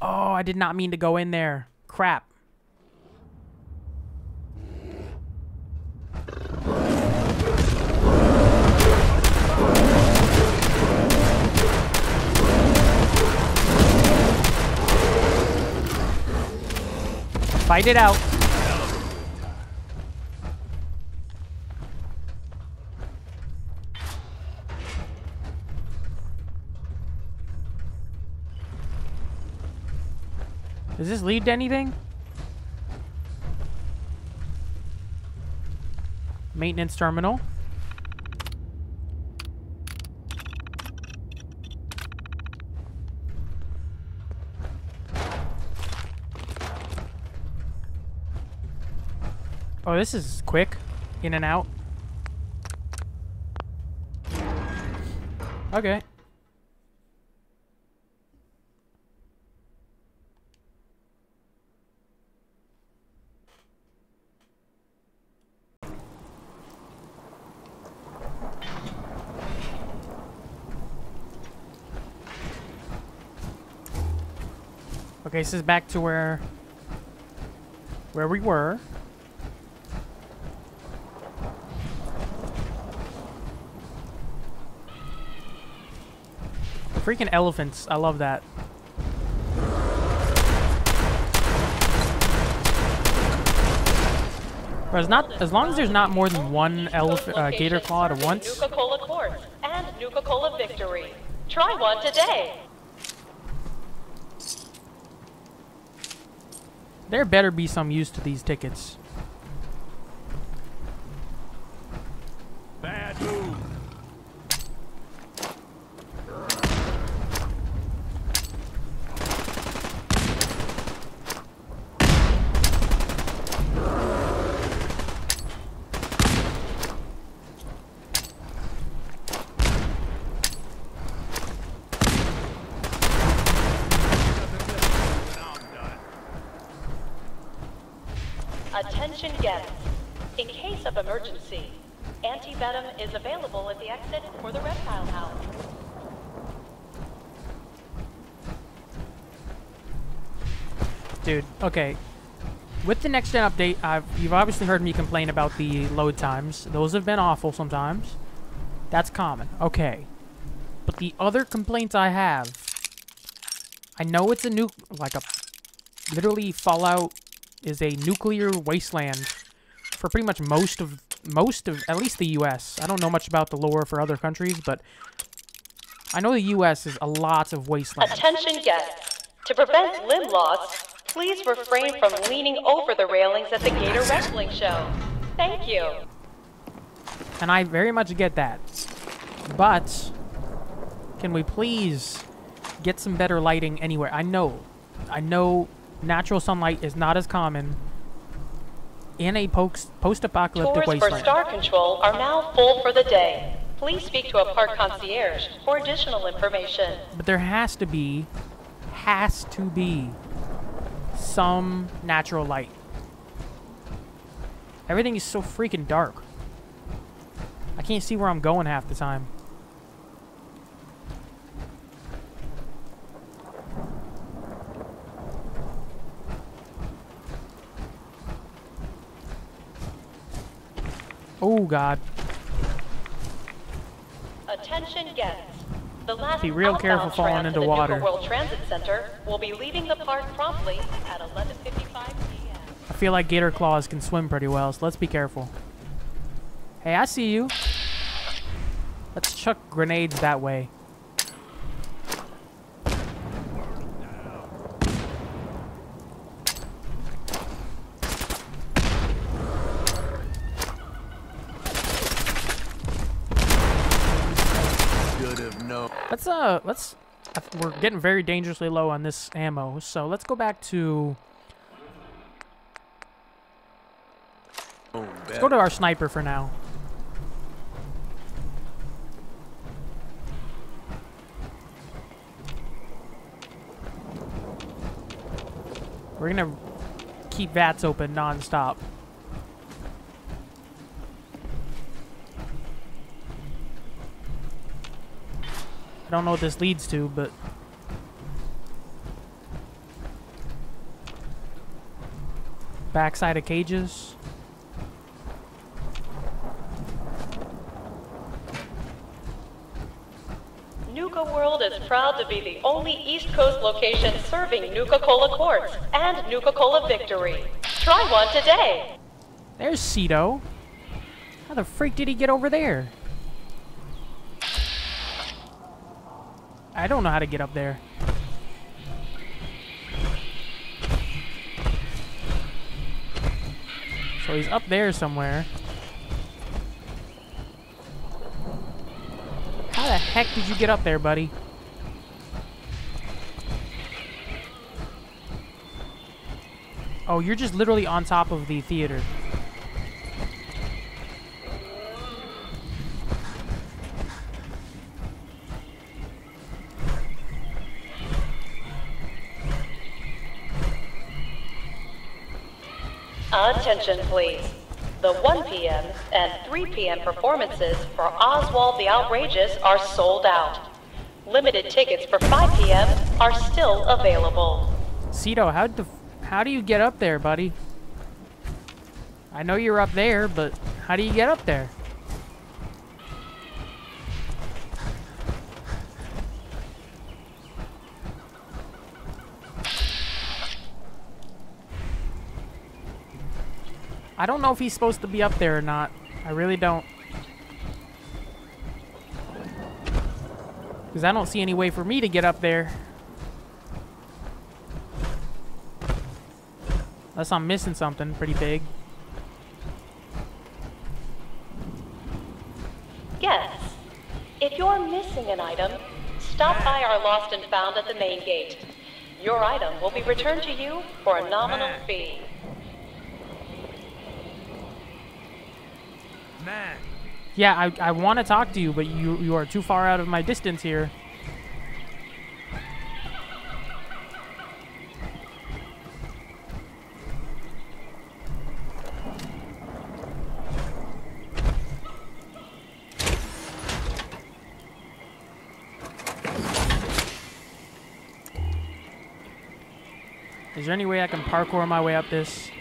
Oh, I did not mean to go in there. Crap. Fight it out. Does this lead to anything? Maintenance terminal. Oh, this is quick. In and out. Okay. Okay, this is back to where where we were. Freaking elephants. I love that. But it's not as long as there's not more than one elephant uh, gator claw at once. Nuka-Cola Quartz and Nuka-Cola Victory. Try one today. There better be some use to these tickets. Bad move. Attention guests. In case of emergency, anti-venom is available at the exit for the reptile house. Dude, okay. With the next gen update, I've you've obviously heard me complain about the load times. Those have been awful sometimes. That's common. Okay. But the other complaints I have, I know it's a new like a literally Fallout is a nuclear wasteland for pretty much most of most of at least the US. I don't know much about the lore for other countries, but I know the US is a lot of wasteland. Attention guests. To prevent limb loss, please refrain from leaning over the railings at the Gator Wrestling Show. Thank you. And I very much get that. But can we please get some better lighting anywhere? I know. I know natural sunlight is not as common in a post post-apocalyptic Tours for. Star Control are now full for the day. Please speak to a park concierge for additional information. But there has to be has to be some natural light. Everything is so freaking dark. I can't see where I'm going half the time. Oh god. Attention guests. Be real careful falling into the water. World Transit Center will be leaving the park promptly at 11:55 I feel like gator claws can swim pretty well, so let's be careful. Hey, I see you. Let's chuck grenades that way. Let's uh, let's. We're getting very dangerously low on this ammo, so let's go back to. Let's go to our sniper for now. We're gonna keep VATS open non-stop. I don't know what this leads to, but backside of cages. Nuka-World is proud to be the only East Coast location serving Nuka-Cola Quartz and Nuka-Cola Victory. Try one today. There's Cito. How the freak did he get over there? I don't know how to get up there. So he's up there somewhere. How the heck did you get up there, buddy? Oh, you're just literally on top of the theater. Attention, please. The 1 p.m. and 3 p.m. performances for Oswald the Outrageous are sold out. Limited tickets for 5 p.m. are still available. Cito, how the how do you get up there, buddy? I know you're up there, but how do you get up there? I don't know if he's supposed to be up there or not. I really don't. Because I don't see any way for me to get up there. Unless I'm missing something pretty big. Yes. If you're missing an item, stop by our Lost and Found at the main gate. Your item will be returned to you for a nominal fee. Man, Yeah, I, I want to talk to you, but you you are too far out of my distance here. Is there any way I can parkour my way up this?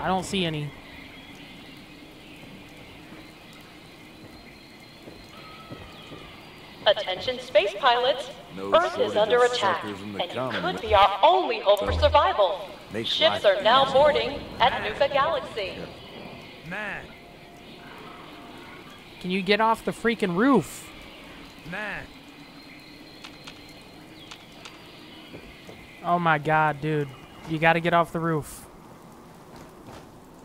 I don't see any. Attention space pilots. No Earth is under attack, the and you common could be our only hope for survival. Ships are now easier. boarding at Nuka Galaxy. man, Can you get off the freaking roof? man. Oh my god, dude. You gotta get off the roof.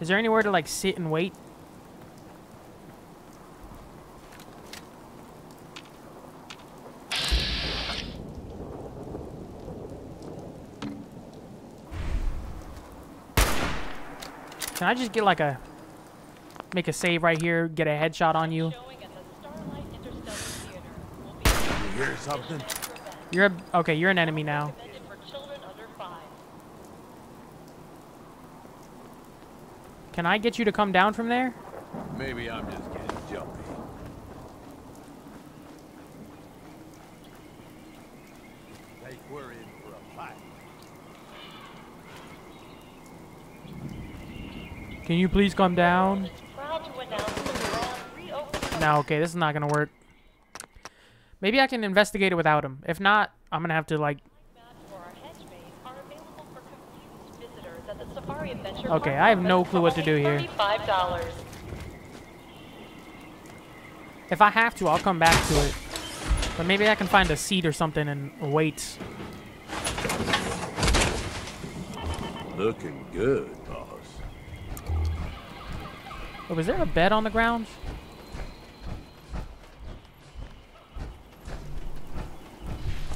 Is there anywhere to like sit and wait? Can I just get like a make a save right here, get a headshot on you? Showing at the Starlight Interstellar Theater will be You hear something? You're a, okay, you're an enemy now. recommended for children under five. Can I get you to come down from there? Maybe I'm just getting jumpy. Think we're in for a fight. Can you please come down? Proud to announce the grand reopening. No, okay, this is not gonna work. Maybe I can investigate it without him. If not, I'm gonna have to like. Mats for our hedge maze are available for confused visitors at the Safari Adventure Okay, I have no clue what to do here. $35. If I have to, I'll come back to it. But maybe I can find a seat or something and wait. Looking good, boss. Oh, was there a bed on the ground?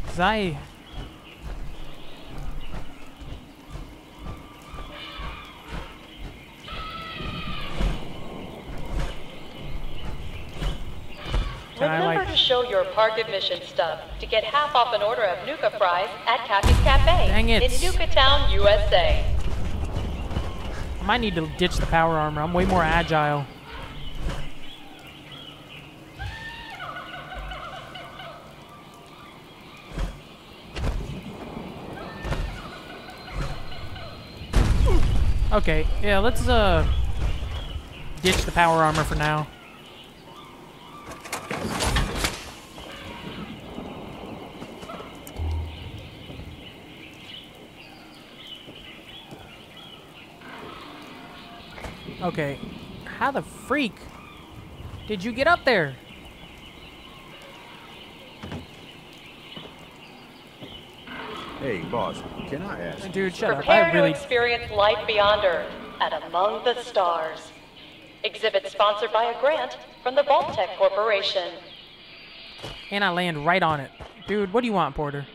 Cause I. Can I, Remember like- to show your park admission stub to get half off an order of Nuka fries at Cappy's Cafe Dang it. in Nuka Town, USA. I might need to ditch the power armor. I'm way more agile. Okay, yeah, let's uh ditch the power armor for now. Okay, how the freak did you get up there? Hey, boss, can I ask? Dude, shut up. Prepare I really to experience life beyond Earth at Among the Stars. Exhibit sponsored by a grant from the Vault-Tec Corporation. and I land right on it. Dude, what do you want, Porter?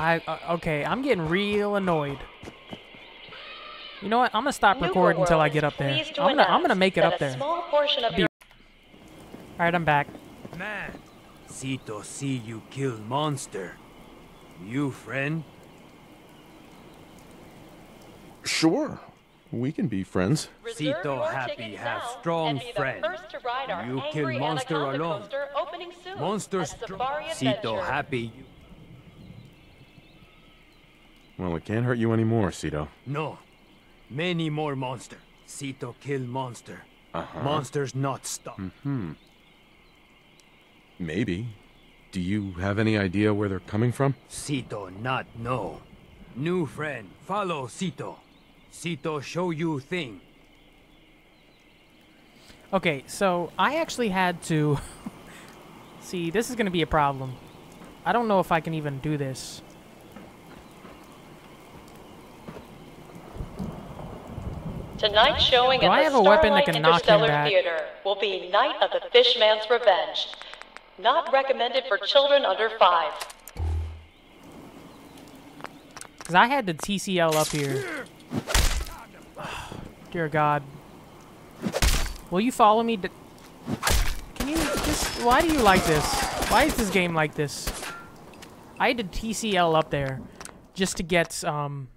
I uh, okay, I'm getting real annoyed. You know what? I'm gonna stop Nuka recording until I get up there. I'm gonna I'm gonna make it up there. small portion of Be- All right, I'm back. Man, Cito see you kill monster. You friend? Sure. We can be friends. Reserve Cito happy have now strong and be the friend. first to ride our You kill monster alone. coaster opening Monster strong. Safari Cito Adventure. happy. Well, it can't hurt you anymore, Cito. No. Many more monster. Cito kill monster. Uh-huh. Monsters not stop. Hmm. Maybe. Do you have any idea where they're coming from? Cito not know. New friend, follow Cito. Cito show you thing. Okay, so I actually had to. [laughs] See, this is going to be a problem. I don't know if I can even do this. Tonight's showing Do at I the have a weapon that Starlight can knock him Interstellar back? Theater will be Night of the Fishman's Revenge. Not recommended for children under five. Because I had the TCL up here. [sighs] Dear God. Will you follow me? Can you just. Why do you like this? Why is this game like this? I had the TCL up there just to get, um.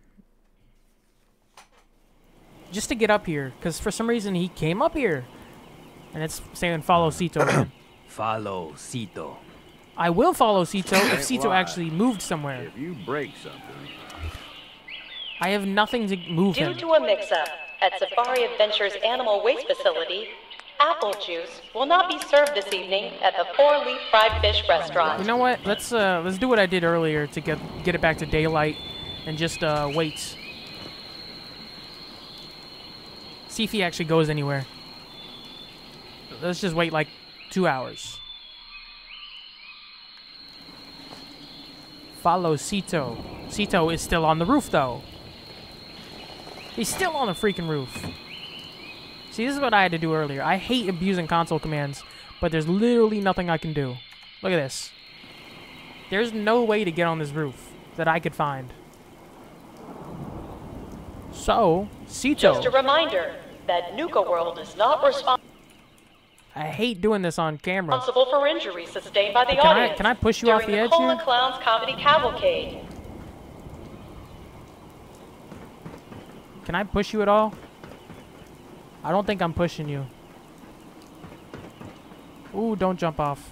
Just to get up here. Because for some reason he came up here. And it's saying follow Cito. [coughs] Follow Cito. I will follow Cito if Cito lie. actually moved somewhere. If you break something, I have nothing to move Due him. to a mix-up at Safari Adventure's animal waste facility, apple juice will not be served this evening at the Four Leaf Fried Fish restaurant. You know what? Let's uh let's do what I did earlier to get get it back to daylight and just uh wait. See if he actually goes anywhere. Let's just wait like two hours. Follow Cito. Cito is still on the roof though. He's still on the freaking roof. See, this is what I had to do earlier. I hate abusing console commands, but there's literally nothing I can do. Look at this. There's no way to get on this roof that I could find. So, Cito. Just a reminder that Nuka-World is not responsible I hate doing this on camera. Responsible for injuries sustained by the Can I- audience. can I push you off during the edge Cola here? Clowns Comedy Cavalcade. Can I push you at all? I don't think I'm pushing you. Ooh, don't jump off.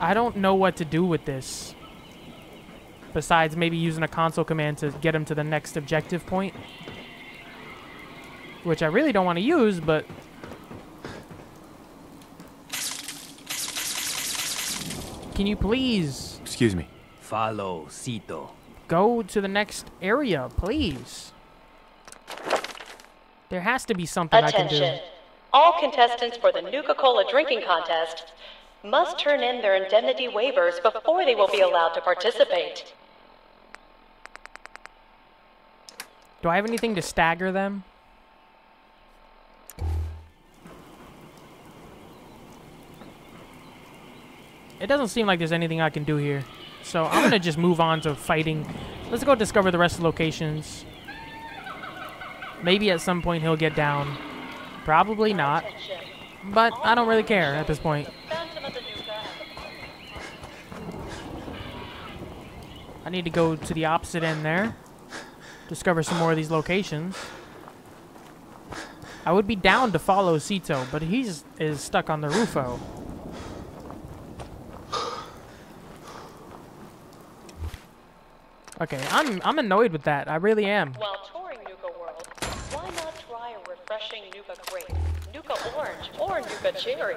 I don't know what to do with this. Besides maybe using a console command to get him to the next objective point. Which I really don't want to use, but... Can you please? Excuse me. Follow Cito. go to the next area, please. There has to be something I can do. Attention. All contestants for the Nuka-Cola drinking contest must turn in their indemnity waivers before they will be allowed to participate. Do I have anything to stagger them? It doesn't seem like there's anything I can do here. So I'm going to just move on to fighting. Let's go discover the rest of the locations. Maybe at some point he'll get down. Probably not. But I don't really care at this point. I need to go to the opposite end there. Discover some more of these locations. I would be down to follow Cito, but he's is stuck on the Rufo. Okay, I'm I'm annoyed with that. I really am. While touring Nuka World, why not try a refreshing Nuka Grape, Nuka Orange, or Nuka Cherry?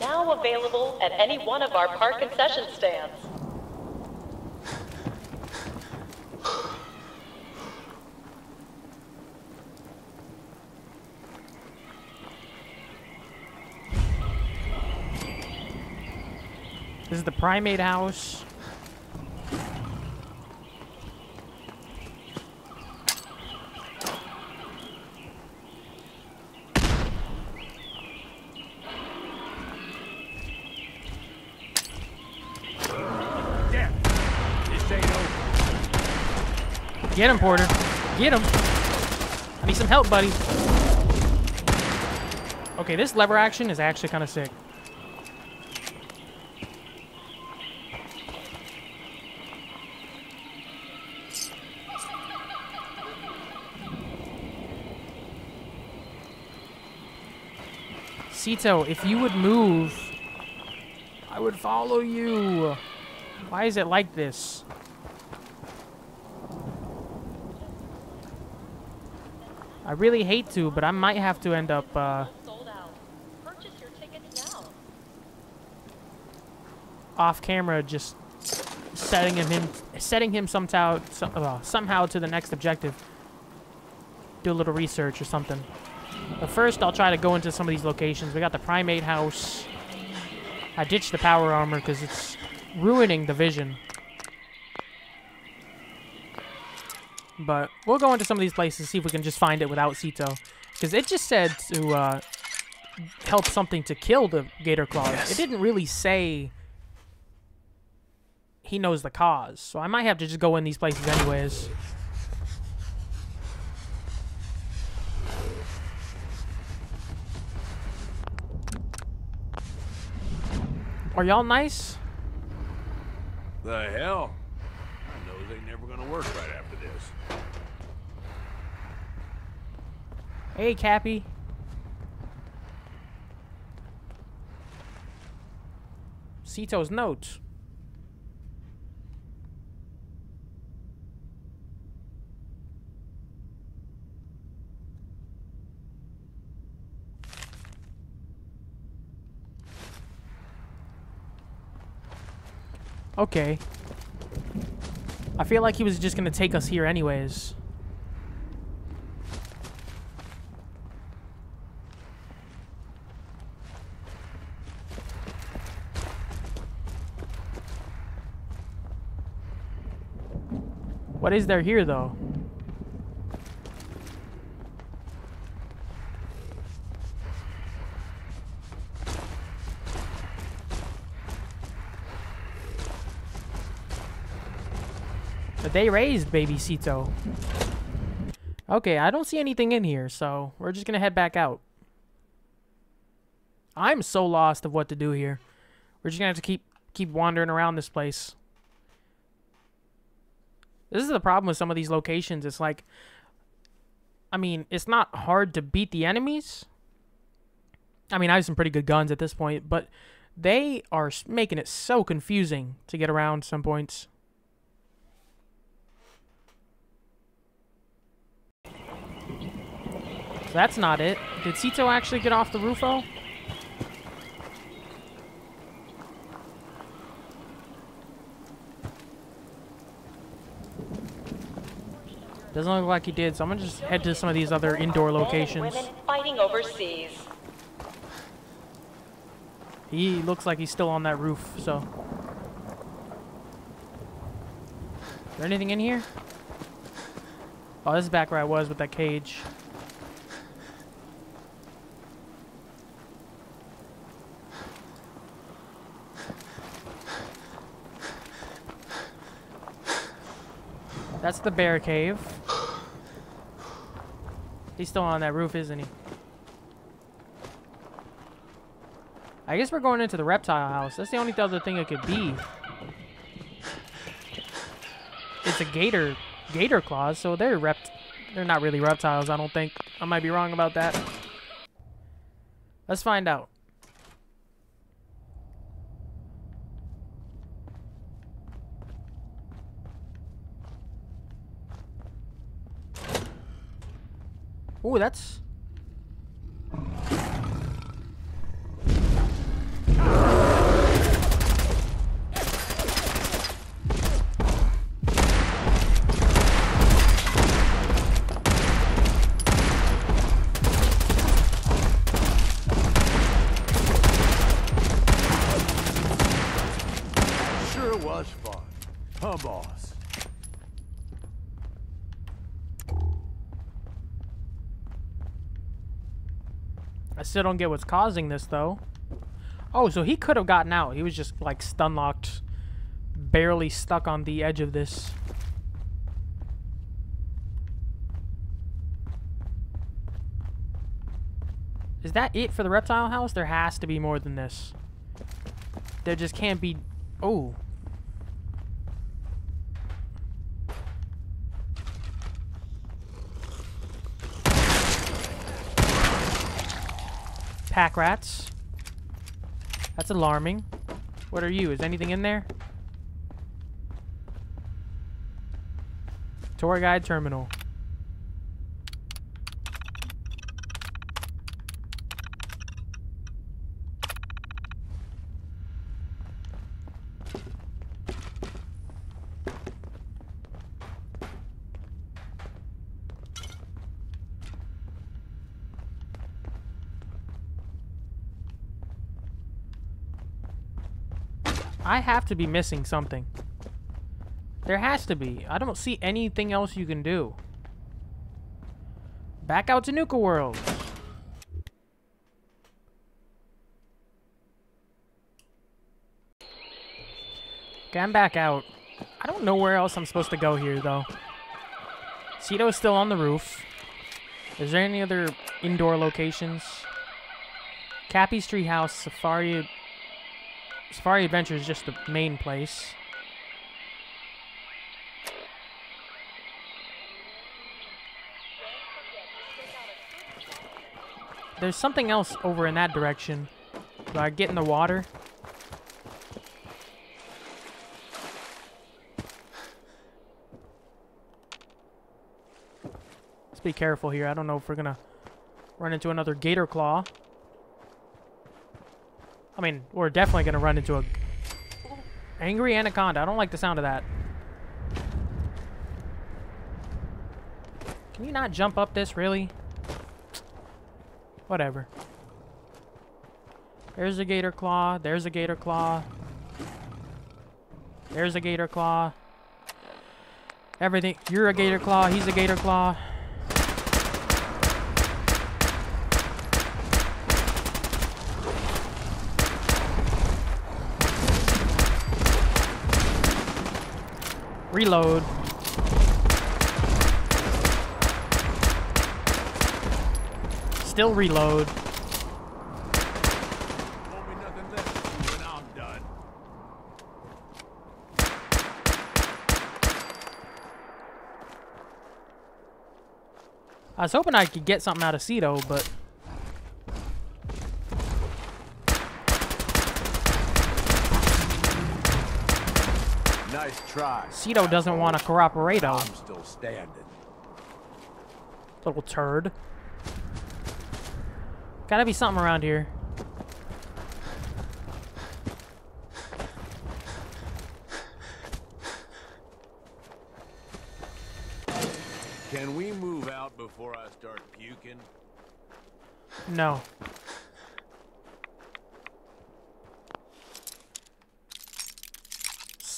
Now available at any one of our park concession stands. This is the primate house. Get him, Porter. Get him. I need some help, buddy. Okay, this lever action is actually kind of sick. Cito, if you would move, I would follow you. Why is it like this? I really hate to, but I might have to end up, uh, off camera just setting him, him setting him somehow uh, somehow to the next objective. Do a little research or something. But first, I'll try to go into some of these locations. We got the primate house. I ditched the power armor because it's ruining the vision. But we'll go into some of these places, and see if we can just find it without Cito. Because it just said to uh, help something to kill the Gator Claws. It didn't really say he knows the cause. So I might have to just go in these places anyways. Are y'all nice? The hell? My nose ain't never gonna work right after this. Hey, Cappy. Cito's notes. Okay. I feel like he was just gonna take us here anyways. What is there here, though? They raised baby Cito. Okay, I don't see anything in here, so we're just gonna head back out. I'm so lost of what to do here. We're just gonna have to keep keep wandering around this place. This is the problem with some of these locations. It's like, I mean, it's not hard to beat the enemies. I mean, I have some pretty good guns at this point, but they are making it so confusing to get around some points. That's not it. Did Cito actually get off the Rufo? Doesn't look like he did, so I'm gonna just head to some of these other indoor locations. fighting overseas. He looks like he's still on that roof, so. Is there anything in here? Oh, this is back where I was with that cage. That's the bear cave. He's still on that roof, isn't he? I guess we're going into the reptile house. That's the only other thing it could be. It's a gator, gator claws, so they're rept. They're not really reptiles, I don't think. I might be wrong about that. Let's find out. That's Sure was fun. Huh, boss? I still don't get what's causing this though. Oh, so he could have gotten out. He was just like stun locked, barely stuck on the edge of this. Is that it for the reptile house? There has to be more than this. There just can't be. Oh. Pack rats. That's alarming. What are you? Is anything in there? Tour guide terminal. I have to be missing something. There has to be. I don't see anything else you can do. Back out to Nuka-World. Okay, I'm back out. I don't know where else I'm supposed to go here, though. Cito's still on the roof. Is there any other indoor locations? Cappy's Treehouse, Safari Safari Adventure is just the main place. There's something else over in that direction. Do I get in the water? Let's be careful here. I don't know if we're gonna run into another gator claw. I mean, we're definitely gonna run into a angry anaconda. I don't like the sound of that. Can you not jump up this, really? Whatever. There's a gator claw. There's a gator claw. There's a gator claw. Everything. You're a gator claw. He's a gator claw. Reload. Still reload. I was hoping I could get something out of Cito, but Nice try. Cito doesn't want to cooperate. I'm still standing. Little turd. Gotta be something around here. Can we move out before I start puking? No.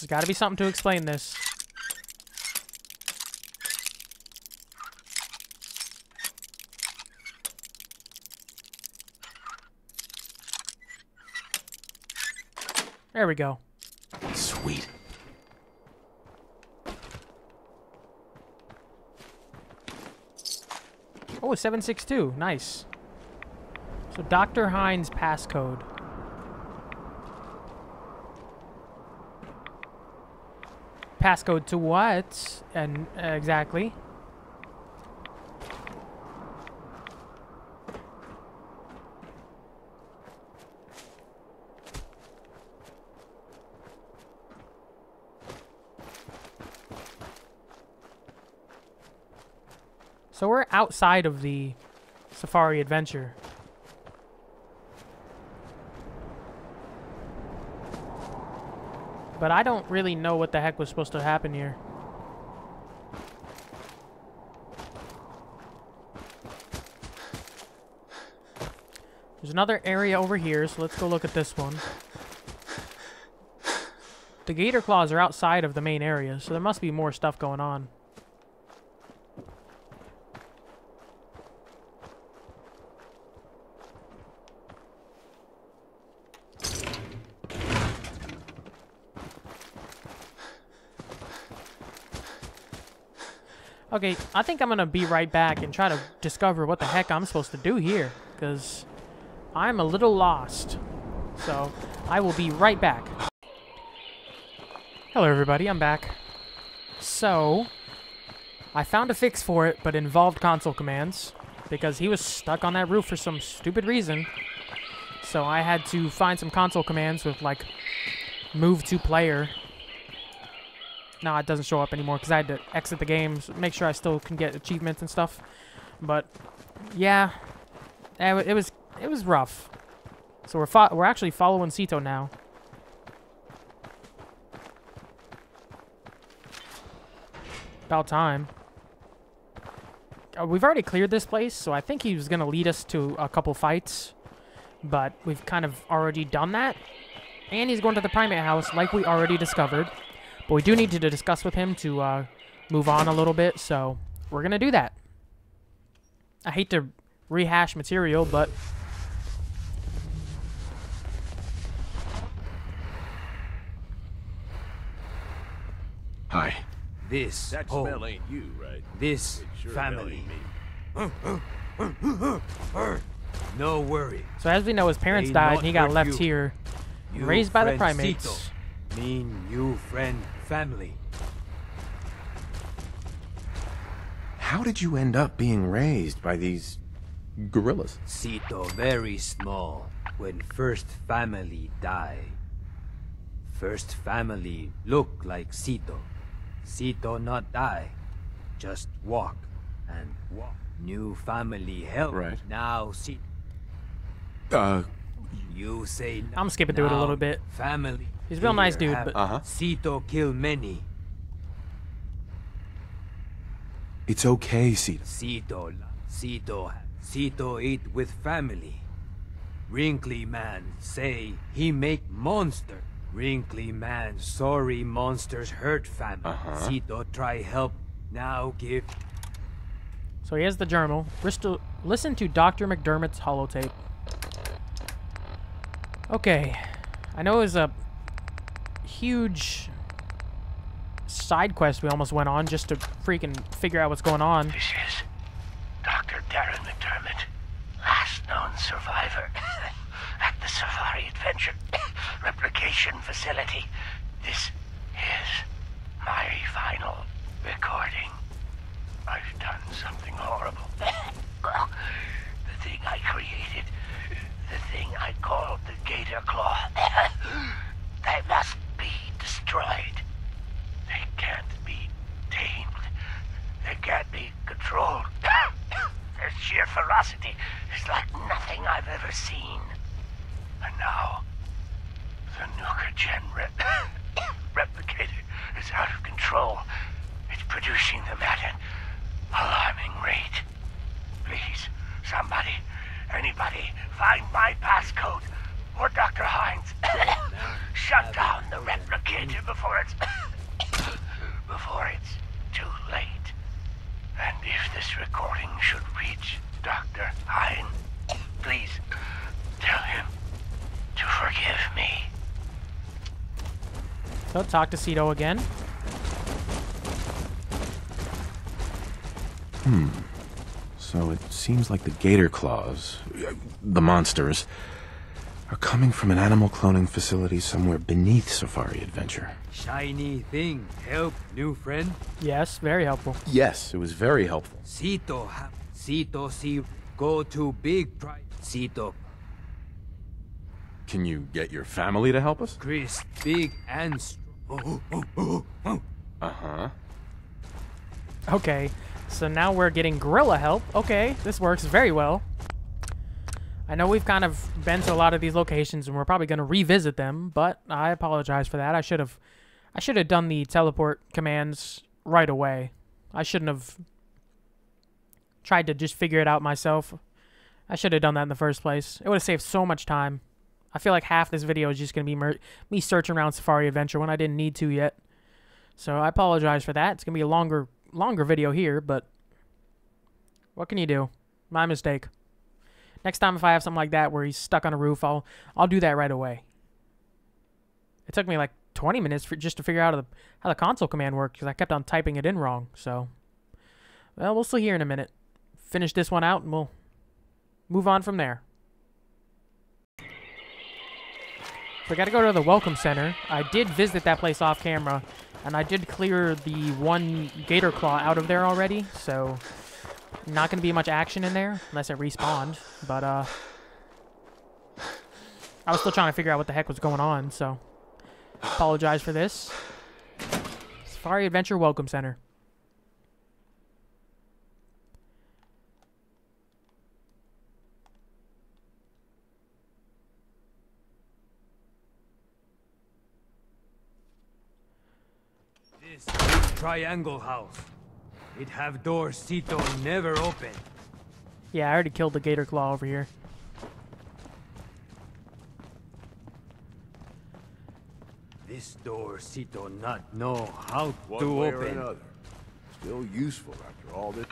There's got to be something to explain this. There we go. Sweet. Oh, 762. Nice. So Dr. Hines passcode. Passcode to what? And uh, exactly. So we're outside of the safari adventure. But I don't really know what the heck was supposed to happen here. There's another area over here, so let's go look at this one. The gator claws are outside of the main area, so there must be more stuff going on. Okay, I think I'm gonna be right back and try to discover what the heck I'm supposed to do here, because I'm a little lost. So, I will be right back. Hello everybody, I'm back. So, I found a fix for it, but involved console commands, because he was stuck on that roof for some stupid reason. So I had to find some console commands with, like, move to player no, it doesn't show up anymore because I had to exit the game, so make sure I still can get achievements and stuff. But yeah, it, it was it was rough. So we're we're actually following Cito now. About time. Uh, we've already cleared this place, so I think he was gonna lead us to a couple fights, but we've kind of already done that. And he's going to the primate house, like we already discovered. But we do need to discuss with him to uh, move on a little bit, so we're going to do that. I hate to rehash material, but... Hi. This That home, smell ain't you, right? this sure family. me. No worry. So as we know, his parents They died, and he got left you. here, You raised by the primates. Cito, mean you friend family. How did you end up being raised by these gorillas? Cito very small when first family die. First family look like Cito. Cito not die, just walk and walk. New family help. Right. Now Cito. Uh, You say no- I'm skipping through it a little bit. Family. He's a real nice dude, but- Uh-huh. Cito kill many. it's okay, Cito. Cito, Cito, Cito eat with family. Wrinkly man say he make monster. Wrinkly man sorry monsters hurt family. Uh-huh. Cito try help. Now give. So he has the journal. Bristol, listen to Dr. McDermott's holotape. Okay. I know it was a huge side quest we almost went on just to freaking figure out what's going on. This is Dr. Darren McDermott, last known survivor [laughs] at the Safari Adventure [coughs] Replication Facility. This is my final recording. I've done something horrible. [coughs] the thing I created, the thing I called the Gator Claw. [coughs] they must destroyed. They can't be tamed. They can't be controlled. [coughs] Their sheer ferocity is like nothing I've ever seen. And now, the Nuka-Gen rep- [coughs] replicator is out of control. It's producing them at an alarming rate. Please, somebody, anybody, find my passcode or Dr. Hines. [coughs] Shut down the replicator before it's [coughs] before it's too late. And if this recording should reach Dr. Hines, please tell him to forgive me. So talk to Cito again. Hmm. So it seems like the gator claws, uh, the monsters, are coming from an animal cloning facility somewhere beneath Safari Adventure. Shiny thing. Help, new friend. Yes, very helpful. Yes, it was very helpful. Cito, ha- Cito see go to big price. Cito Can you get your family to help us? Chris big and strong. Oh, oh, oh, oh. Uh huh. Okay, so now we're getting gorilla help. Okay, this works very well. I know we've kind of been to a lot of these locations and we're probably going to revisit them, but I apologize for that. I should have I should have done the teleport commands right away. I shouldn't have tried to just figure it out myself. I should have done that in the first place. It would have saved so much time. I feel like half this video is just going to be me searching around Safari Adventure when I didn't need to yet. So I apologize for that. It's going to be a longer longer video here, but what can you do? My mistake. Next time if I have something like that where he's stuck on a roof, I'll I'll do that right away. It took me like 20 minutes for just to figure out how the, how the console command worked because I kept on typing it in wrong. So, well, we'll see here in a minute. Finish this one out and we'll move on from there. We got to go to the Welcome Center. I did visit that place off camera, and I did clear the one Gator Claw out of there already, so not going to be much action in there unless it respawned. But uh, I was still trying to figure out what the heck was going on, so apologize for this. Safari Adventure Welcome Center. This big triangle house. It have doors Cito never open. Yeah, I already killed the Gator Claw over here. This door Cito not know how One to way or another. Still useful after all this.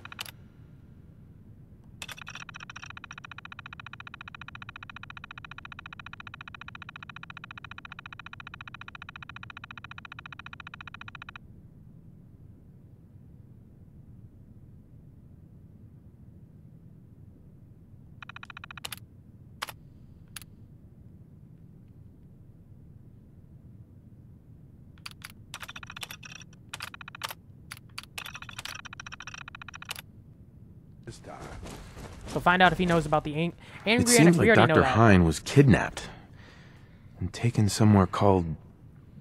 This time. So find out if he knows about the ang- angry It seems like Dr. that. Hine was kidnapped and taken somewhere called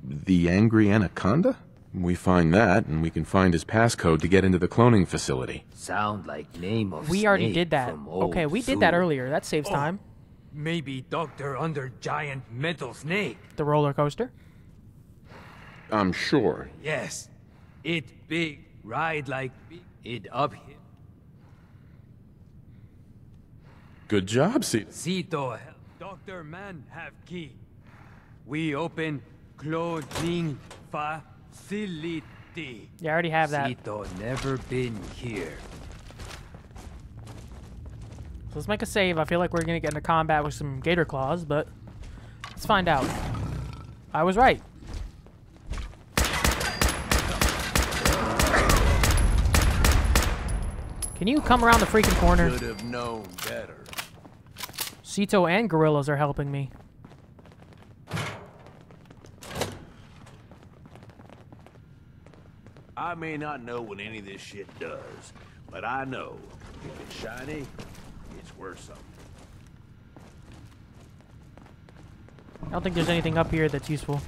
the Angry Anaconda. We find that, and we can find his passcode to get into the cloning facility. Sound like name of We already did that. Okay, we did that earlier. That saves Oh. time. Maybe Doctor under giant metal snake. The roller coaster. I'm sure. Yes. It big, ride like big. It uphill. Good job, Cito. Cito help. Doctor Man have key. We open clothing facility. Yeah, I already have that. Cito never been here. So let's make a save. I feel like we're gonna get into combat with some Gator Claws, but let's find out. I was right. Can you come around the freaking corner? Should have known better. Cito and Gorillas are helping me. I may not know what any of this shit does, but I know if it's shiny, it's worth something. I don't think there's anything up here that's useful.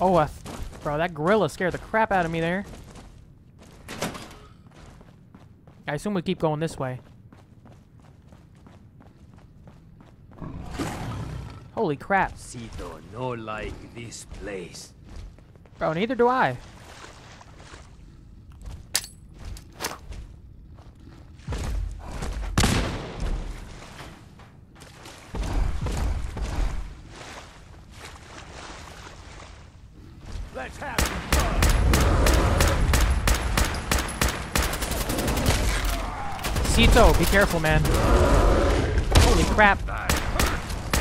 Oh, uh, bro, that gorilla scared the crap out of me there. I assume we keep going this way. Holy crap. Cito, no like this place. Bro, neither do I. Let's have some fun. Cito, be careful, man. Holy crap.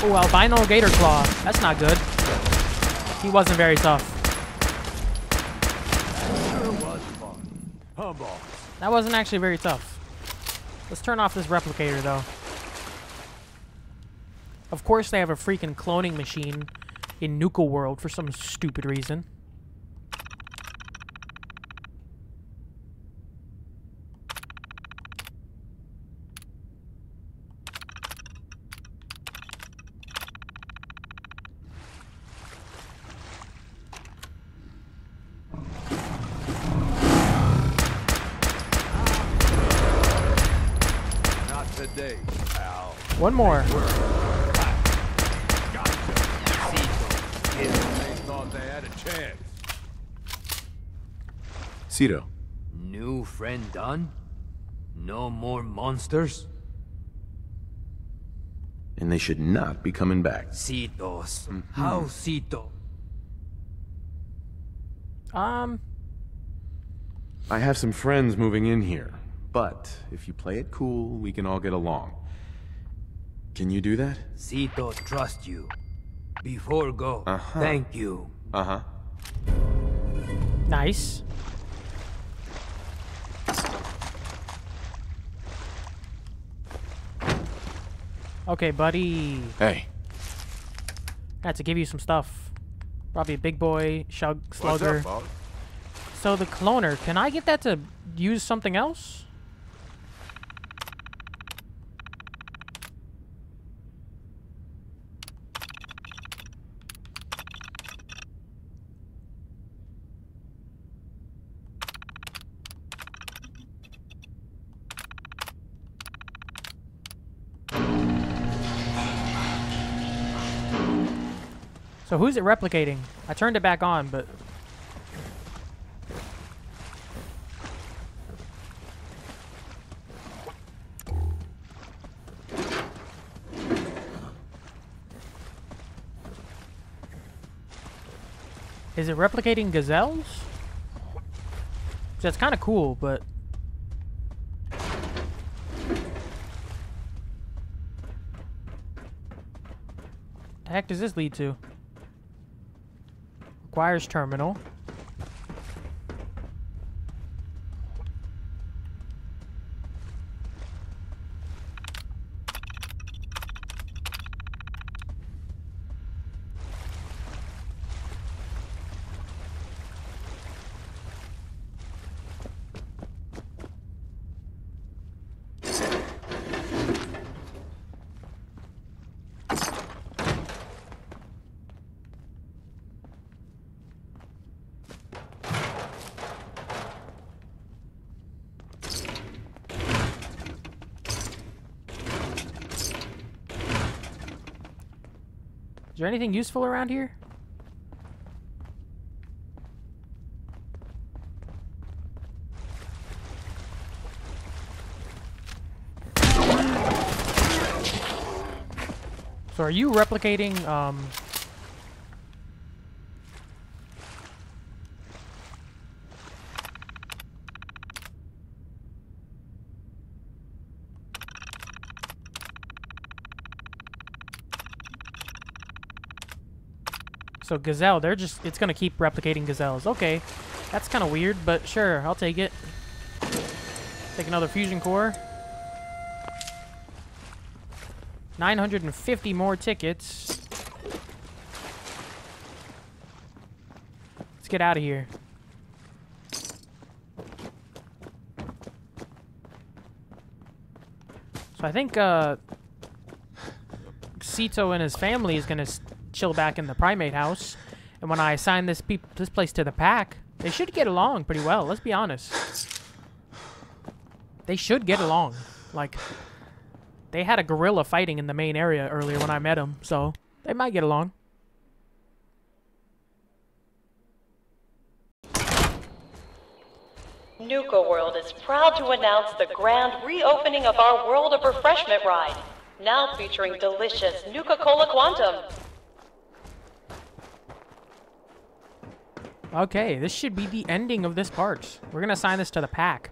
Oh, albino gator claw. That's not good. He wasn't very tough. That wasn't actually very tough. Let's turn off this replicator, though. Of course, they have a freaking cloning machine in Nuka World for some stupid reason. Not today, pal. One more. Gotcha. They thought they had a chance. Cito, New friend done? No more monsters? and they should not be coming back. Citos. How Cito? Um, I have some friends moving in here, but if you play it cool, we can all get along. Can you do that? Cito trust you. Before go, Uh-huh. thank you. Uh huh. nice. Okay, buddy. Hey, I had to give you some stuff. Probably a big boy, shug, What's slugger. up, boss? So the cloner, can I get that to use something else? Who's it replicating? I turned it back on, but Is it replicating gazelles? That's kind of cool, but... The heck does this lead to? Requires terminal. There anything useful around here? So are you replicating, um... So Gazelle, they're just, it's gonna keep replicating Gazelles. Okay, that's kind of weird, but sure, I'll take it. Take another fusion core. 950 more tickets. Let's get out of here. So I think, uh, Cito and his family is gonna s- chill back in the primate house, and when I assign this this place to the pack, they should get along pretty well. Let's be honest. They should get along. Like, they had a gorilla fighting in the main area earlier when I met them, so they might get along. Nuka World is proud to announce the grand reopening of our World of Refreshment ride, now featuring delicious Nuka Cola Quantum. Okay, this should be the ending of this part. We're gonna assign this to the pack.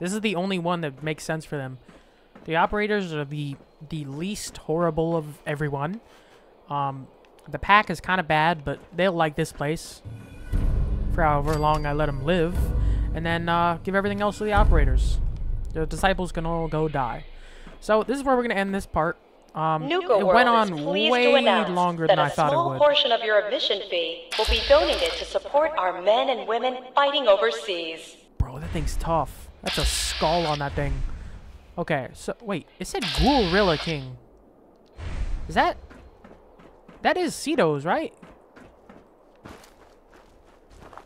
This is the only one that makes sense for them. The operators are the the least horrible of everyone. Um, the pack is kind of bad, but they'll like this place for however long I let them live, and then uh, give everything else to the operators. The disciples can all go die. So this is where we're gonna end this part. Um, Nuka it World went on way longer than I thought small it would. portion of your admission fee will be donated to support our men and women fighting overseas. Bro, that thing's tough. That's a skull on that thing. Okay, so wait, it said Gorilla King. Is that that is Cito's, right?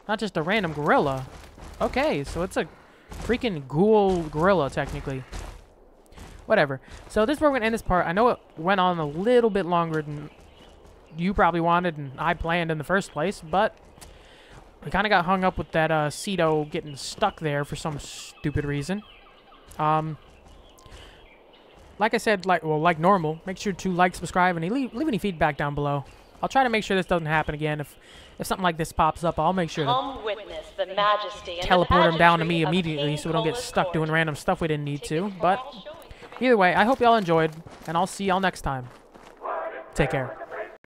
Not just a random gorilla. Okay, so it's a freaking ghoul gorilla technically. Whatever. So this is where we're gonna end this part. I know it went on a little bit longer than you probably wanted and I planned in the first place, but we kind of got hung up with that uh, Cito getting stuck there for some stupid reason. Um, like I said, like well, like normal, make sure to like, subscribe, and leave, leave any feedback down below. I'll try to make sure this doesn't happen again. If if something like this pops up, I'll make sure to witness the majesty teleport them down to me immediately so we don't get stuck doing random stuff we didn't need to. But. Either way, I hope y'all enjoyed, and I'll see y'all next time. Take care.